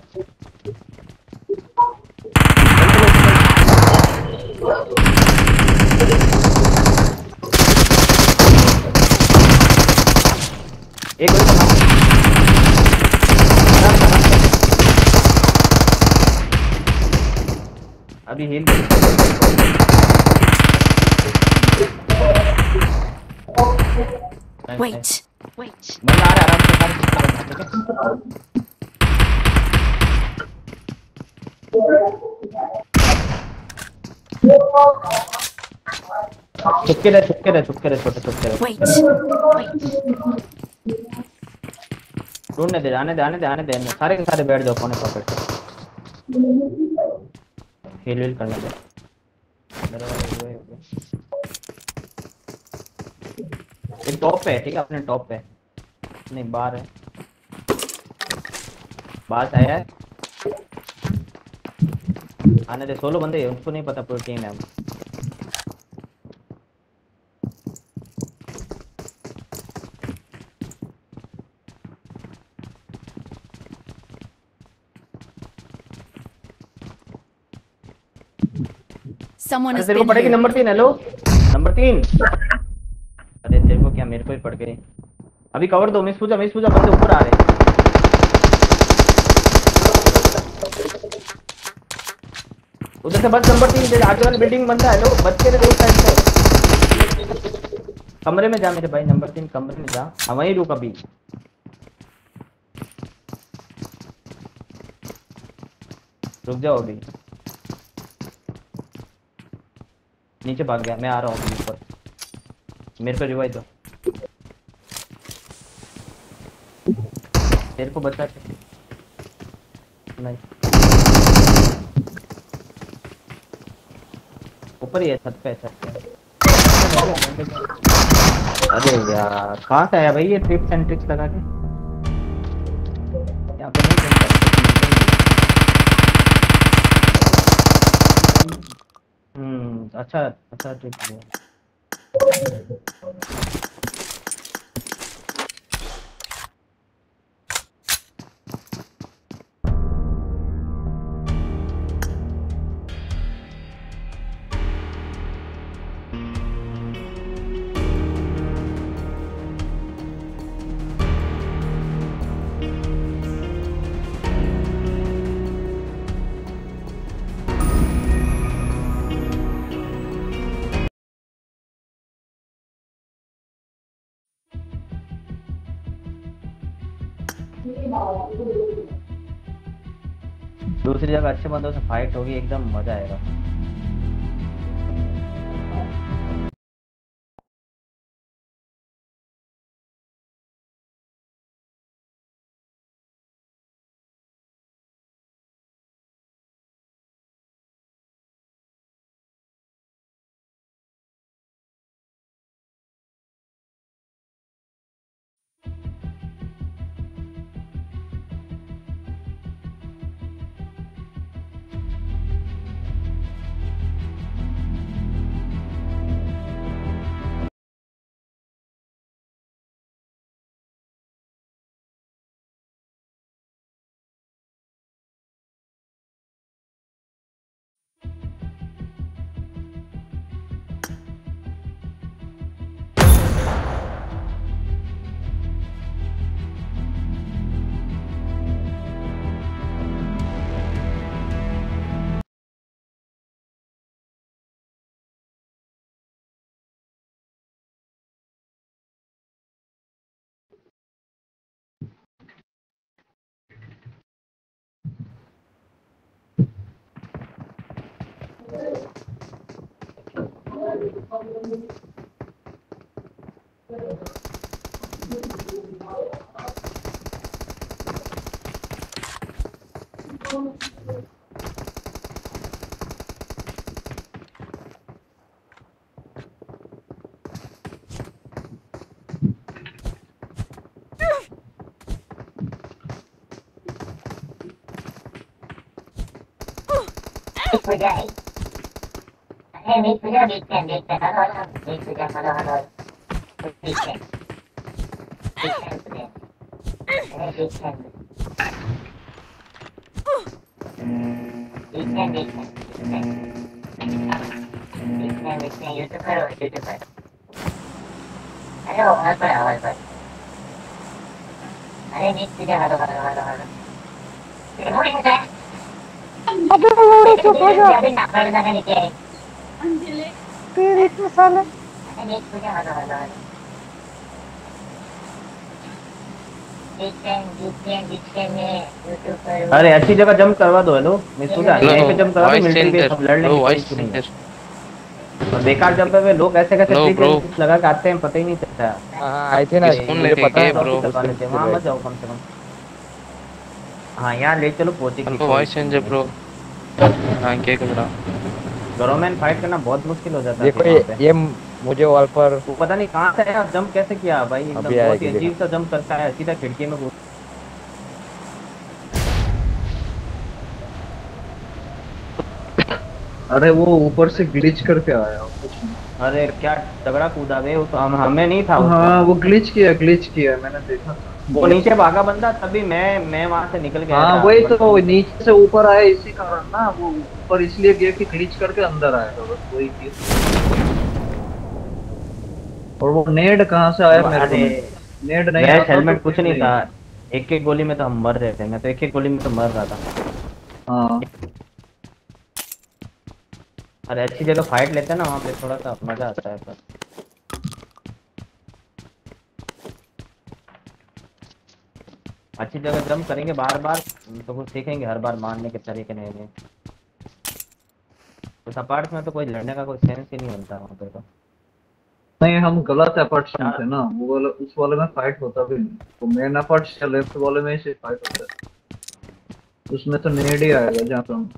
एक और अभी हील Wait. Wait. बंदा आ रहा है आराम से चुपके रहे चुपके रहे चुपके रहे छोटे चुपके रहे. ढूँढने दे आने दे आने दे आने दे सारे के सारे बैठ जाओ कोने पकड़ के हील वील करना दे मेरा वाले है। हुए ये टॉप पे है ठीक है अपने टॉप पे। नहीं बाहर है। बात आया है। आने दे सोलो बंदे हैं, उनको नहीं पता पूरी टीम है Someone has been here. Number तीन हेलो? नंबर तीन? अरे तेरे को क्या मेरे को ही पड़ गई अभी कवर दो मिस पूजा मिस पूजा बंदे ऊपर आ रहे उधर से बस नंबर तीन आगे वाली बिल्डिंग बंदा है लो बच के दो साइड से कमरे में जा मेरे भाई नंबर तीन कमरे में जा। हाँ वहीं रुक अभी। रुक जाओ अभी। नीचे भाग गया, मैं आ रहा हूँ ऊपर। मेरे को रिवाइव दो। तेरे को बचा नहीं। ऊपर ही है, छत पे छत पे। अरे यार, कहाँ से आया भाई ये ट्रिप्स एंड ट्रिक्स लगा के? अच्छा अच्छा ट्रिप है। जगह अच्छे बंदों से फाइट होगी एकदम मज़ा आएगा। Oh every day. で、3つで1点1点、なるほど。3つではほど。1点。1点。これで1点。1点で。1点で。言うところ、言うところ。あれは、お前これ、お前これ。あれ、3つで、な。い。あ、どうも、俺、ちょっと、ん、इसमें साले। अरे अच्छी जगह जंप करवा दो हेलो। पूजा हेलो, यहीं पे जंप करवा दो मिलिट्री बेस center, हम लड़ लेंगे है। और बेकार जंप पे लोग कैसे कैसे ट्रिक लगा के आते हैं पता ही नहीं चलता। हाँ आए थे ना मुझे पता है लेते वहाँ मत जाओ कम से कम। हाँ यहाँ ले चलो हमको वॉइस चेंजर ब्रो हाँ क्या कर रहा घरों में फाइट करना बहुत मुश्किल हो जाता है देखो ये ये मुझे वॉल पर वो पता नहीं कहाँ से आया जंप कैसे किया भाई? एकदम बहुत ही अजीब सा जंप करता है सीधा खिड़की में घुस। अरे वो ऊपर से ग्लिच करके आया। कुछ अरे क्या तगड़ा कूदा बे वो तो हम हमें नहीं था। हाँ वो ग्लिच किया ग्लिच किया मैंने देखा था। वो नीचे भागा बंदा तभी मैं मैं वहाँ से निकल गया हाँ वही तो नीचे से ऊपर आया इसी कारण ना वो ऊपर इसलिए गया कि ग्लिच करके अंदर आएगा बस वही किया और वो नेड कहाँ से आया मेरे को नेड नहीं वैस आता हेलमेट तो कुछ नहीं था। एक एक गोली में तो हम मर रहे थे मैं तो एक एक गोली में तो मर रहा था। हाँ। अरे अच्छी जगह फाइट लेते हैं ना वहाँ पे थोड़ा सा मज़ा आता है पर अच्छी जगह जंप करेंगे बार बार तो कुछ सीखेंगे हर बार मारने के तरीके नए नए। उस अपार्ट में तो कोई लड़ने का कोई सेंस ही नहीं बनता वहाँ पे तो। नहीं हम गलत अपार्ट थे ना वो वाला उस वाले में फाइट होता भी नहीं। तो मेन अपार्ट से लेफ़्ट वाले में से फाइट होता है। उसमें तो नेड ही आएगा जहाँ पे हम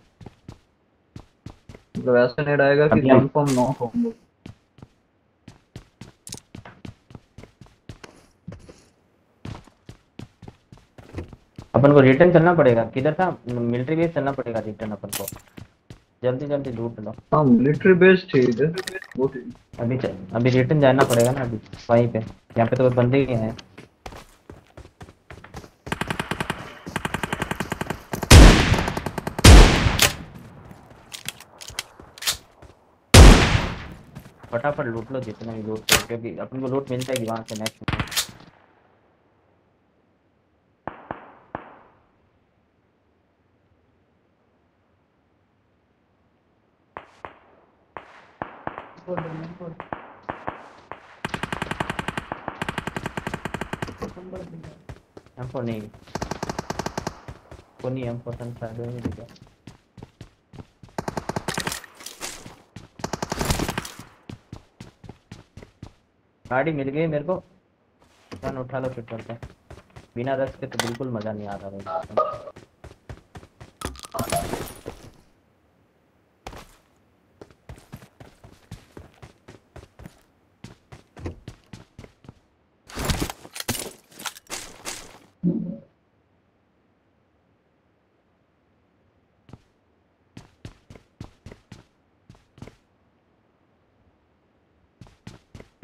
मतलब ऐसा नेड आएगा कि कंफर्म नॉक होंगे अपन को रिटर्न चलना पड़ेगा। किधर था? मिलिट्री बेस चलना पड़ेगा रिटर्न अपन को। जल्दी जल्दी लूट लो। हाँ मिलिट्री बेस थी इधर। अभी चल अभी रिटर्न जाना पड़ेगा ना अभी वहीं पे। यहाँ पे तो बंदे ही हैं। फटाफट लूट लो जितना भी लूट करो क्योंकि अपन को लूट मिल जाएगी वहाँ से नेक्स्ट नहीं गाड़ी मिल गई मेरे को। उठा लो फिर चलते बिना रस के तो बिल्कुल मज़ा नहीं आ रहा भाई।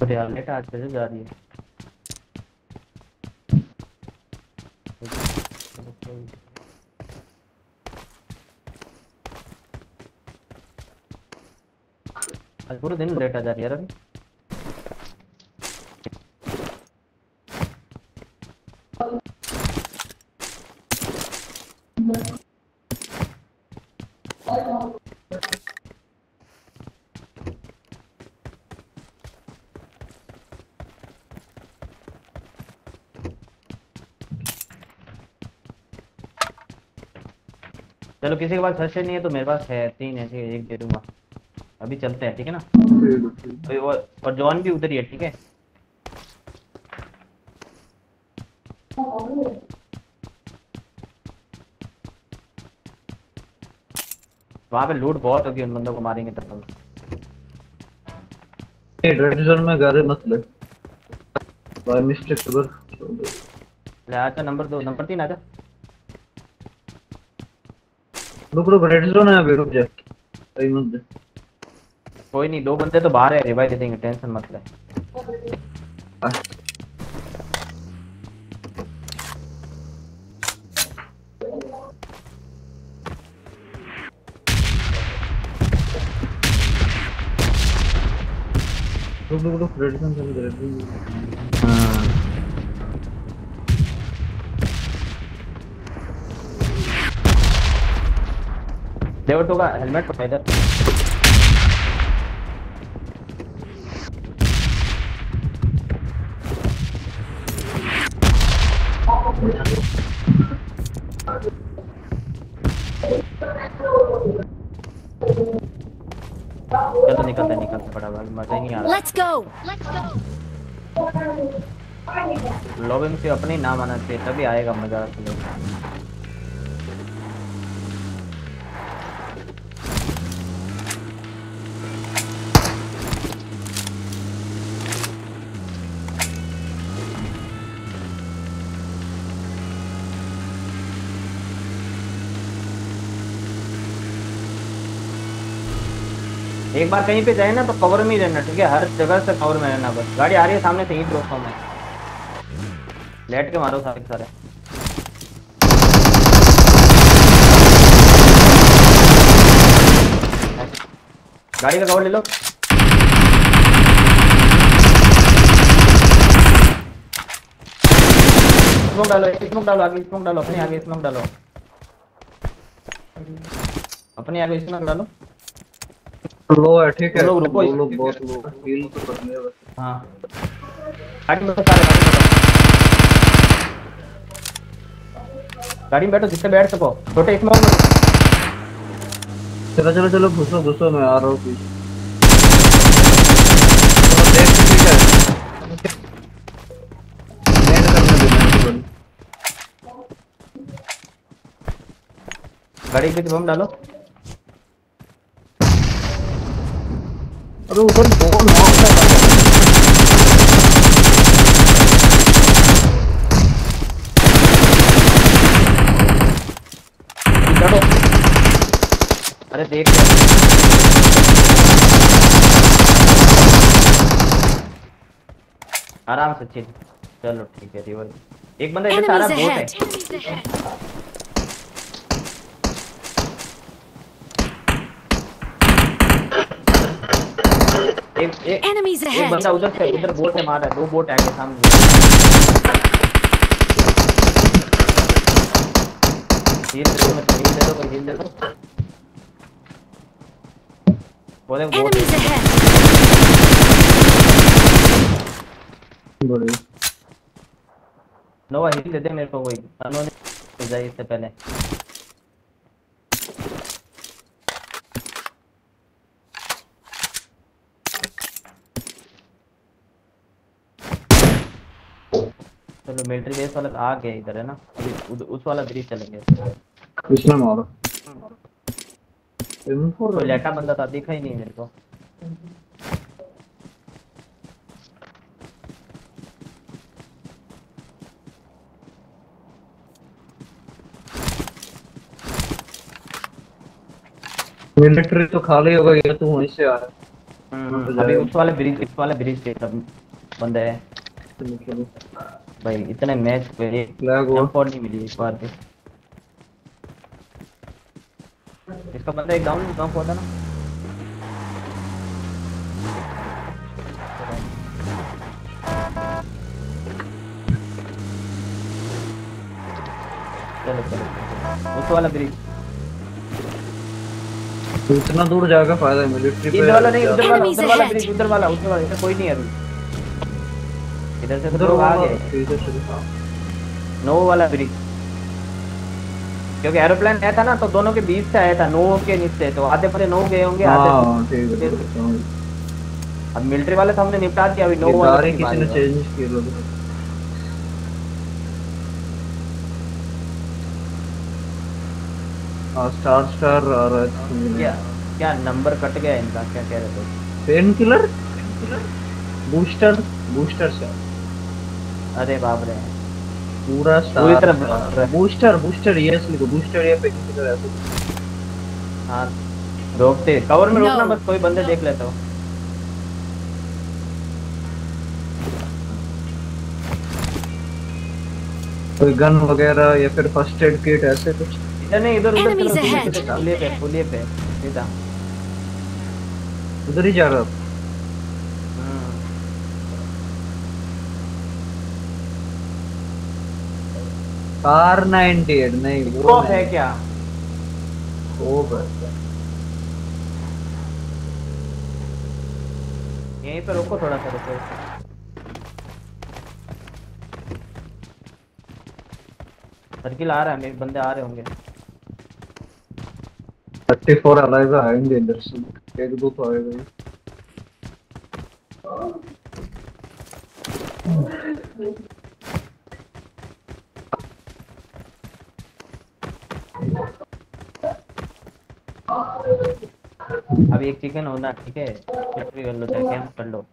तो यार लेट आज कैसे जा रही है। आज पूरे दिन लेट आ जा रही है रवि चलो किसी के पास फ़र्स्ट नहीं है तो मेरे पास है तीन है एक दे दूँगा। अभी चलते हैं ठीक है ना? अभी और, और जॉन भी उधर ही है ठीक है? वहाँ पे लूट बहुत होगी उन बंदों को मारेंगे तब ये रेड जोन में गाड़ी मत ले। बाय मिस्टेक अगर ले आजा नंबर दो नंबर तीन आजा रुक रुक रेड जोन है अभी रुक जा। सही मत दे कोई नहीं दो बंदे तो बाहर है रिवाइव दे देंगे टेंशन मत ले। रुक रुक रुक रेड जोन चल रेड जोन डेविड होगा हेलमेट पकड़ इधर चलो निकलते निकलते फटाफट मज़ा नहीं आ रहा. Let's go. लॉबी में सिर्फ़ अपने नाम आना चाहिए तभी आएगा मज़ा असली एक बार कहीं पे जाए ना तो कवर में ही रहना, ठीक है? हर जगह से कवर में रहना बस। गाड़ी आ रही है सामने से ही रोकता हूँ मैं। लेट के मारो सारे सारे। गाड़ी का कवर ले लो। स्मोक डालो स्मोक डालो, आगे स्मोक डालो, अपने आगे स्मोक डालो। अपने आगे स्मोक डालो। लो है ठीक है? लोग रुको, लोग बहुत लो हील तो करने है बस। हाँ। गाड़ी में बैठो सारे गाड़ी में बैठो जिससे बैठ सको। छोटे स्मोक में चलो चलो चलो घुसो घुसो मैं आ रहा हूँ पीछे। गाड़ी पे बम डालो। अरे उधर कौन है अरे देख आराम से चिल। चलो ठीक है रिवर। एक बंदा इधर सारा बोट है। Enemies ahead. एक बंदा उधर से उधर बोट से मार रहा है दो बोट आगे सामने। दे दो हील दे दो कोई हील दे बोले बोट Enemies ahead. बड़े नोवा हील दे दे मेरे को कोई। अनोने जाए इससे पहले। चलो मिलिट्री बेस वाला आ गया इधर है ना? उद- उस वाला ब्रिज चलेंगे। इसने मारा। इनको कोई लेटा बंदा था दिखा ही नहीं मेरे को। मिलिट्री तो खाली हो गई है तू वहीं से आ रहा है। अभी उस वाले ब्रिज इस वाले ब्रिज पे सब बंदे हैं। भाई इतने मैच पे Lag हुआ। नहीं मिली इस बार पे। इसका बंदा एक डाउन जंप हुआ था ना? चलो चलो। उस वाला ब्रिज तो इतना दूर जाएगा फ़ायदा है मिलिट्री पे इधर वाला नहीं उधर वाला उधर वाला ब्रिज उधर वाला उधर वाला इधर कोई नहीं है अभी। इधर से तो लोग आ गए। इधर से नो वाला ब्रिज। क्योंकि एरोप्लेन आया था ना तो दोनों के बीच से आया था नो के नीचे तो आधे परे नो गए होंगे आधे है अब मिलिट्री वाले तो हमने निपटा दिया अभी नो वाले किसी ने चेंज की। लग स्टार स्टार है क्या क्या नंबर कट गया इनका क्या कह रहे थे? पेन किलर बूस्टर बूस्टर से अरे बाप रे। पूरा पूरी तरह बूस्टर बूस्टर यस लिखो बूस्टर या पेन किलर ऐसे हाँ रोकते। कवर में रोकना बस कोई बंदे देख लेता हो। कोई गन वगैरह या फिर फ़र्स्ट एड किट ऐसे कुछ? इधर नहीं इधर उधर पुलिये पे पुलिये पे सीधा। उधर ही जा रहा कार 98 नहीं वो है क्या? वो बस यहीं पे रोको थोड़ा सा रुको। सर्किल आ रहा है मेरे बंदे आ रहे होंगे। 34 अलाइव आएँगे इधर से। एक दो तो आएगा ही। अभी एक चिकन होना ठीक है? कुछ भी कर लो चाहे कैंप कर लो।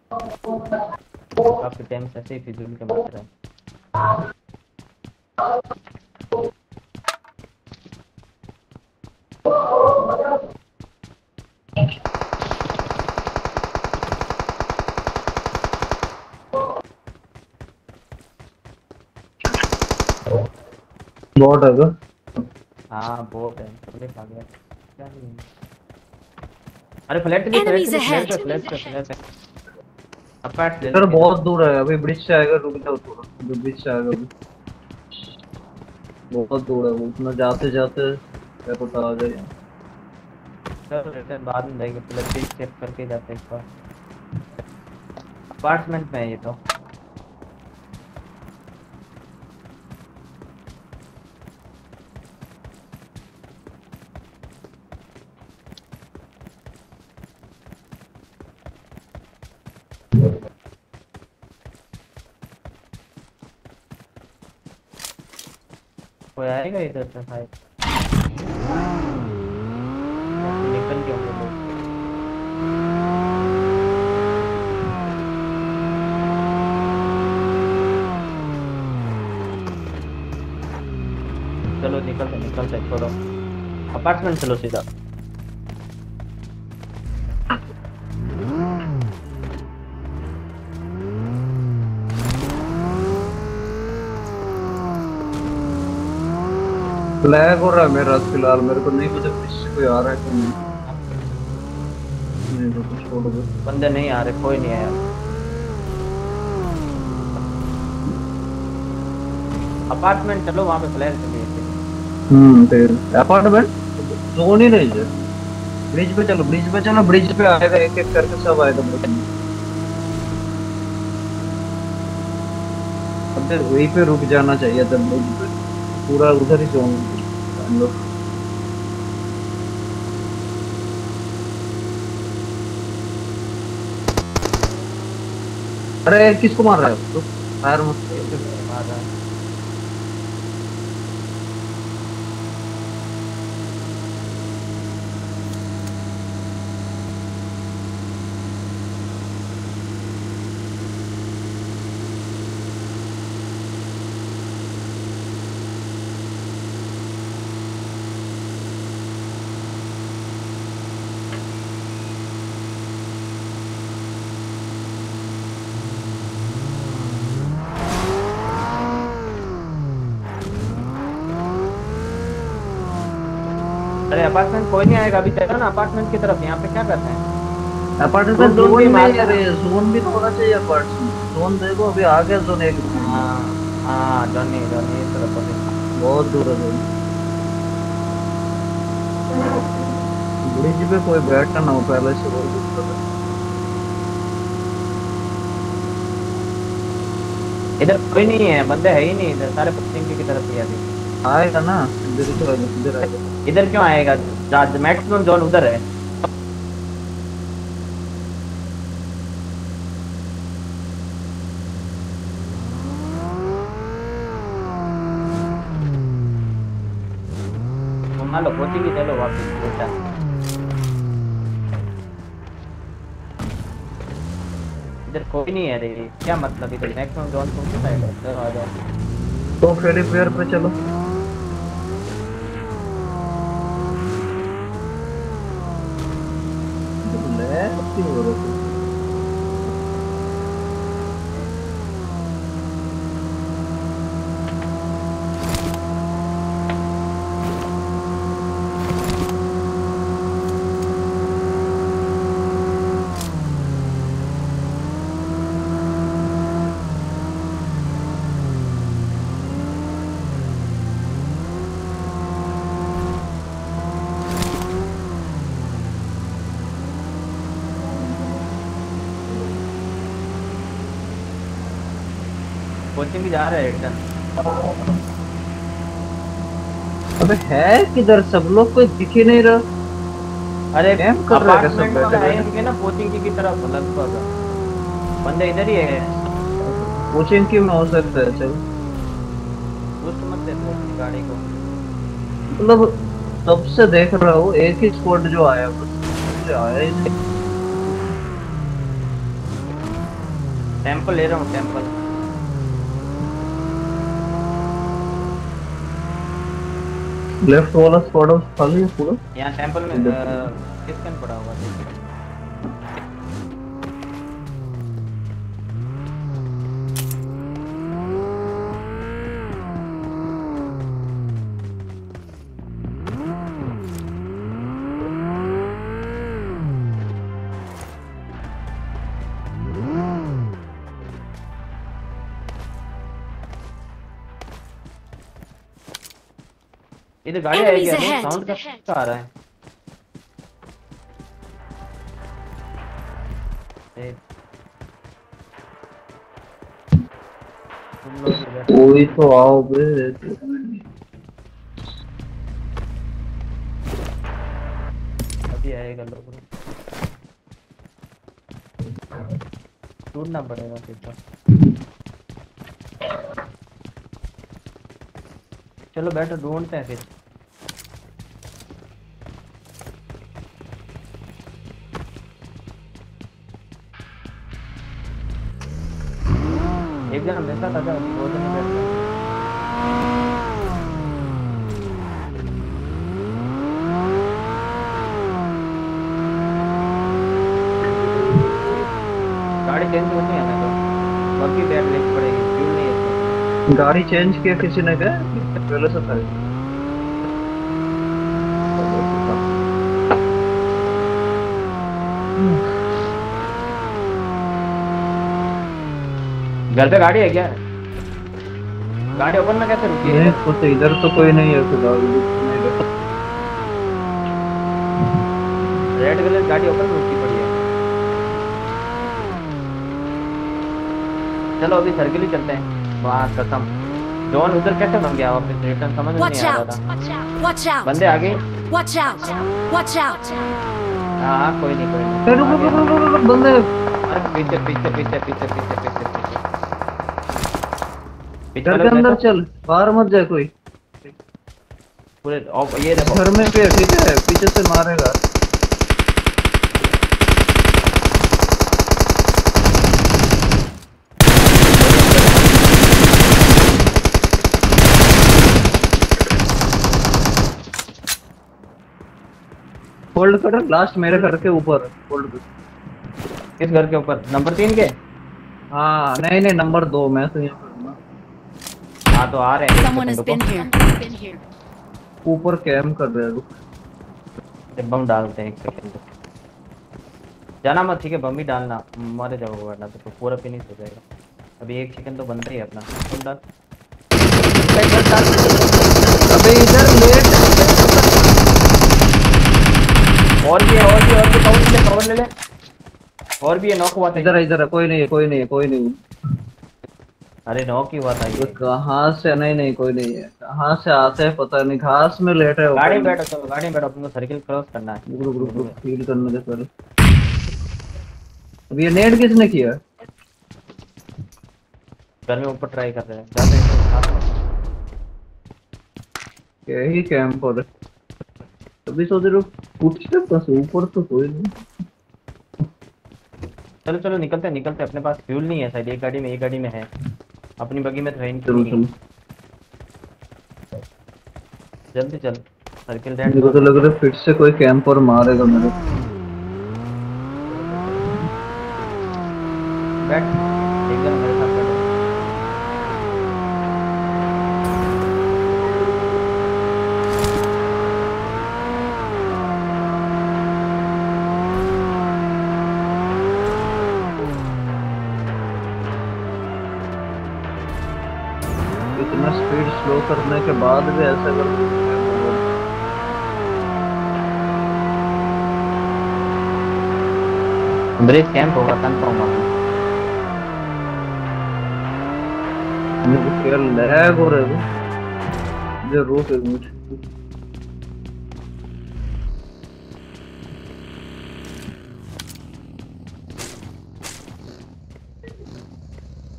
काफ़ी टाइम से ऐसे ही फिजूल के मत रहे। बॉट है? हाँ बहुत है। पुलिस आ गया। क्या नहीं अरे फ्लैट भी फ्लैट. फ्लैट फ्लैट फ्लैट अपार्ट ले सर बहुत दूर है अभी ब्रिज से आएगा रुक जाओ थोड़ा। अभी ब्रिज से आएगा अभी। बहुत दूर है वो उतना जाते जाते क्या पता आ जाए सर रिटर्न बाद में जाएँगे पहले चेक चेक करके जाते हैं एक बार। अपार्टमेंट में है ये तो कोई आएगा इधर से भाई निकल लोग। चलो निकलते निकलते छोड़ो। अपार्टमेंट चलो सीधा। लैग हो रहा है मेरा फ़िलहाल मेरे को नहीं पता ब्रिज से कोई आ रहा है कि नहीं। नहीं तो कुछ छोड़ दो। बंदे नहीं आ रहे कोई नहीं आया। अपार्टमेंट चलो वहाँ पे फ्लैट चलिए हम्म फिर। अपार्टमेंट जोन ही नहीं है। ब्रिज पे चलो ब्रिज पे चलो ब्रिज पे आएगा एक एक करके सब आएगा अब तो वहीं पे रुक जाना चाहिए था ब्रिज पे। पूरा उधर ही जोन हम लोग। अरे किसको मार रहा है? तो फायर मत मार रहा है। अपार्टमेंट कोई नहीं आएगा अभी चलो ना अपार्टमेंट की तरफ़ यहाँ पे क्या करते हैं? अपार्टमेंट जोन भी मार- नहीं अरे जोन भी तो होना चाहिए अपार्टमेंट जोन देखो अभी आ गया जोन एक। हाँ हाँ जॉनी जॉनी इस तरफ़ बहुत दूर है जोन ब्रिज पे कोई बैठा ना हो पहले से बहुत दिक्कत है। इधर कोई नहीं है बंदे है ही नहीं इधर सारे पश्चिम की तरफ़ ही है अभी। आएगा ना? इधर क्यों आएगा? मैक्सिमम जोन उधर है। मान लो कोचिंग ही चलो वापस बेटा इधर कोई नहीं है रे। क्या मतलब इधर मैक्सिमम जोन कौन सी साइड है? इधर आ जाओ। तो फेरी प्लेयर पे चलो। にも जा रहा है अबे है किधर? सब लोग कोई दिख ही नहीं रहा। अरे कैंप कर रहे हैं सब बैठे आए ना कोचिंग की, की तरफ़ लगभग। बंदे इधर ही है। कोचिंग की में हो सकता है? चल। दोस्त मत दे गाड़ी को। मतलब तब से देख रहा हूँ एक ही स्क्वाड जो आया बस आया ही नहीं। टेंपल ले रहा हूँ टेंपल लेफ़्ट वाला स्क्वाड हाउस खाली है पूरा यहाँ टेंपल में किसकन पड़ा हुआ इधर गाड़ी आएगी Enemies अभी ahead. साउंड कैसा आ रहा है। कोई तो आओ बे। अभी आएगा लोग। ढूंढना पड़ेगा फिर तो। चलो बैठो ढूंढते हैं फिर। 얘기하면 된다 다자 뭐든 गाड़ी चेंज करनी है तो? बाकी लेनी पड़ेगी नहीं है गाड़ी चेंज किया किसी ने क्या? पहले से था। Hmm. घर पे गाड़ी है क्या? गाड़ी ओपन में कैसे रुकी है? तो इधर तो कोई नहीं है फ़िलहाल रेड कलर गाड़ी ओपन में रुकी पड़ी है। चलो अभी सर्किल ही चलते हैं। वहाँ कसम। जॉन उधर कैसे बन गया? वापस रिटर्न समझ में नहीं आ रहा था। बंदे आ गए। वॉच आउट वॉच आउट हाँ कोई नहीं कोई नहीं। बंदे। पीछे पीछे पीछे पीछे पीछे पीछे। घर के अंदर चल बाहर मत जाए कोई। पूरे ऑफ़ ये देखो। घर में पे ठीक है पीछे से मारेगा। होल्ड कर लास्ट मेरे घर के ऊपर होल्ड कर किस घर के ऊपर? नंबर तीन के? हाँ नहीं नहीं नंबर दो मैं तो यहाँ हाँ तो आ रहे हैं। रुको। here. Been here. ऊपर कैम कर रहे हैं रुक। बम डालते हैं एक सेकंड जाना मत ठीक है बम ही डालना। मारे जाओगे वरना तो पूरा फिनिश हो जाएगा। अभी एक सेकंड तो बनता ही अपना। तुम डाल। अबे इधर लेट। और भी है और भी और भी कवर ले कवर ले ले? और भी है नॉक हुआ था। इधर इधर कोई नहीं कोई नहीं कोई नहीं है। अरे नॉक ही हुआ था तो कहाँ से? नहीं नहीं कोई नहीं है। कहाँ से आते हैं पता नहीं। घास में लेट है गाड़ी में बैठो चलो गाड़ी में बैठो अपने को सर्किल क्रॉस करना है। रुक रुक रुक फील करने दे पहले। अब ये नेट किसने किया? घर में ऊपर ट्राई कर रहे हैं। जाते हैं। यही कैंप पर अभी सोच रहे फुटस्टेप बस ऊपर तो कोई नहीं। चलो चलो निकलते हैं निकलते हैं। अपने पास फ्यूल नहीं है शायद एक गाड़ी में एक गाड़ी में है। अपनी बगी में तो है नहीं जल्दी चल सर्किल मेरे को तो लग रहा है फिर से कोई कैंप और मारेगा मेरे बैठ। के बाद भी ऐसा कर ब्रेक कैंप होगा कंफर्म होगा। मेरे को क्या लैग हो रहा है। ये रोक एक मिनट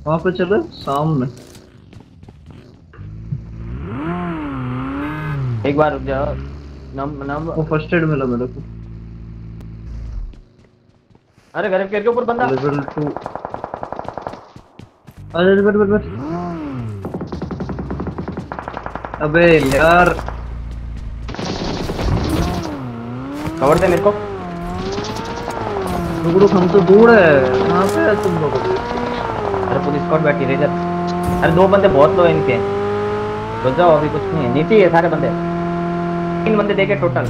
वहाँ पे चले सामने एक बार रुक जाओ। नम नम। वो फ़र्स्ट एड मिला मेरे को। अरे घर के ऊपर बंदा। लेवल टू अरे बैठ बैठ बैठ अबे यार। कवर दे मेरे को। रुक रुक हम तो दूर है। कहाँ पे है तुम लोग अरे पुलिस स्क्वाड बैठी रेजर अरे दो बंदे बहुत लो इनके। रुक जाओ अभी कुछ नहीं है। नीचे है सारे बंदे। तीन बंदे देखे टोटल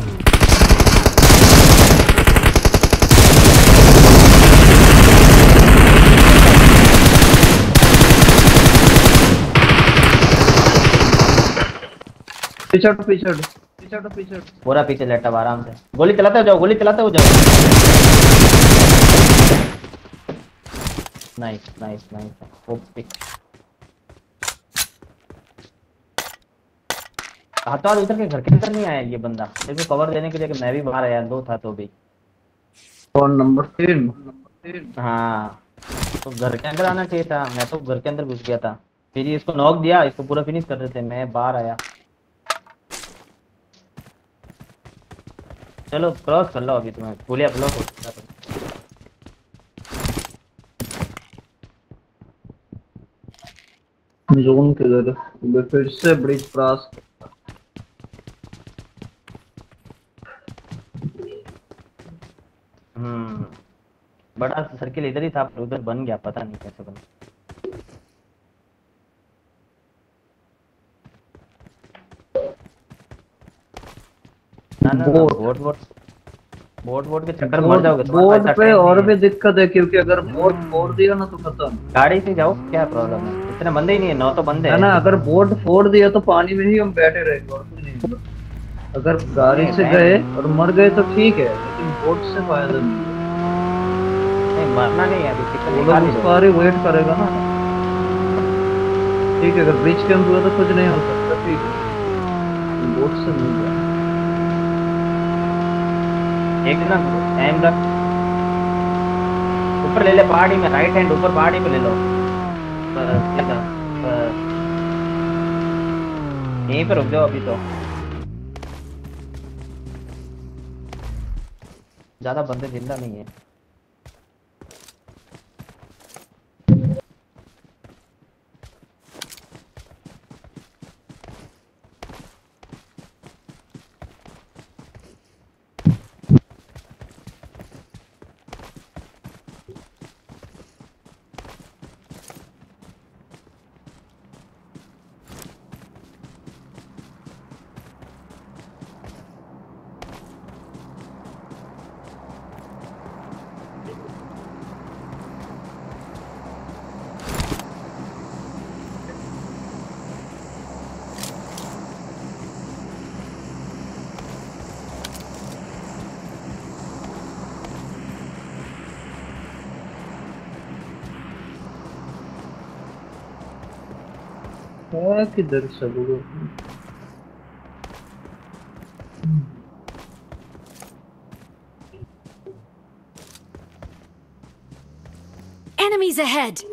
पीछे हटो पीछे पीछे हटो पीछे पूरा पीछे लेटा आराम से। गोली चलाते हो जाओ गोली चलाते हो जाओ। नाइस नाइस नाइस हाथों हाथ उतर के घर के अंदर नहीं आया ये बंदा। मेरे को कवर देने के लिए कि मैं भी बाहर आया दो था तो भी। फ़ोन नंबर तीन। हाँ तो घर के अंदर आना चाहिए था। मैं तो घर के अंदर घुस गया था। फिर ये इसको नॉक दिया इसको पूरा फिनिश कर रहे थे मैं बाहर आया। चलो क्रॉस कर लो अभी तुम्हें पुलिया ब्लॉक हो जोन है अबे फिर से ब्रिज क्रॉस हम्म। बड़ा सर्किल इधर ही था पर उधर बन गया पता नहीं कैसे बना। बोट। Bot bot. के चक्कर मर जाओगे तुम्हारे बोर्ड पे और भी दिक्कत है क्योंकि अगर बोर्ड फोड़ दिया ना तो खत्म। गाड़ी से जाओ क्या प्रॉब्लम है? इतने बंदे ही नहीं है नौ तो बंदे है। ना अगर बोर्ड फोड़ दिया तो पानी में ही हम बैठे रहेंगे और कुछ नहीं अगर गाड़ी से गए और मर गए तो ठीक है लेकिन बोर्ड से फ़ायदा नहीं है। मरना नहीं है अभी वो लोग उस दो ही वेट करेगा ना। ठीक है अगर ब्रिज कैंप हुआ तो कुछ नहीं हो सकता ठीक है। बोर्ड से मिल जाए एक ना टाइम रख। ऊपर ले ले पहाड़ी में राइट हैंड ऊपर पहाड़ी पे ले लो। बस सीधा बस यहीं पे रुक जाओ अभी तो। ज़्यादा बंदे ज़िंदा नहीं है। है किधर सब लोग Enemies ahead!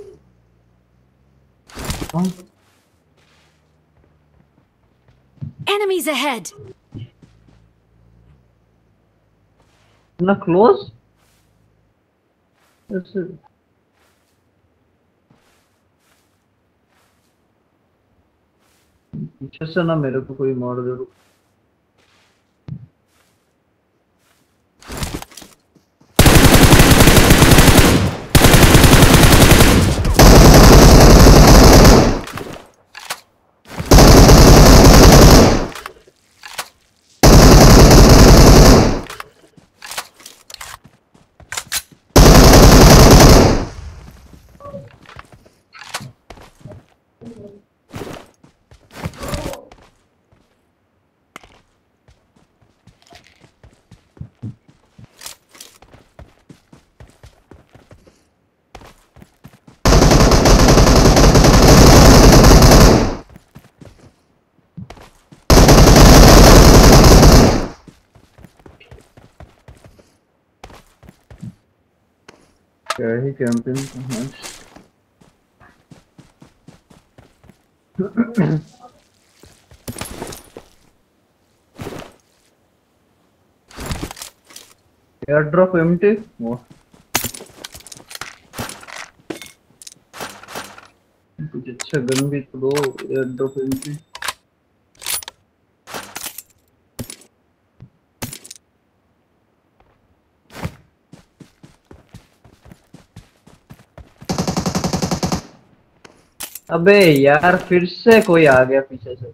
Enemies ahead! ना क्लोज ऐसे से ना मेरे को कोई मार दे रुक क्या ही कैंपिंग है एयर ड्रॉप एम्प्टी कुछ अच्छा गन भी तो दो एयर ड्रॉप एम्प्टी अबे यार, फिर से कोई आ गया पीछे से।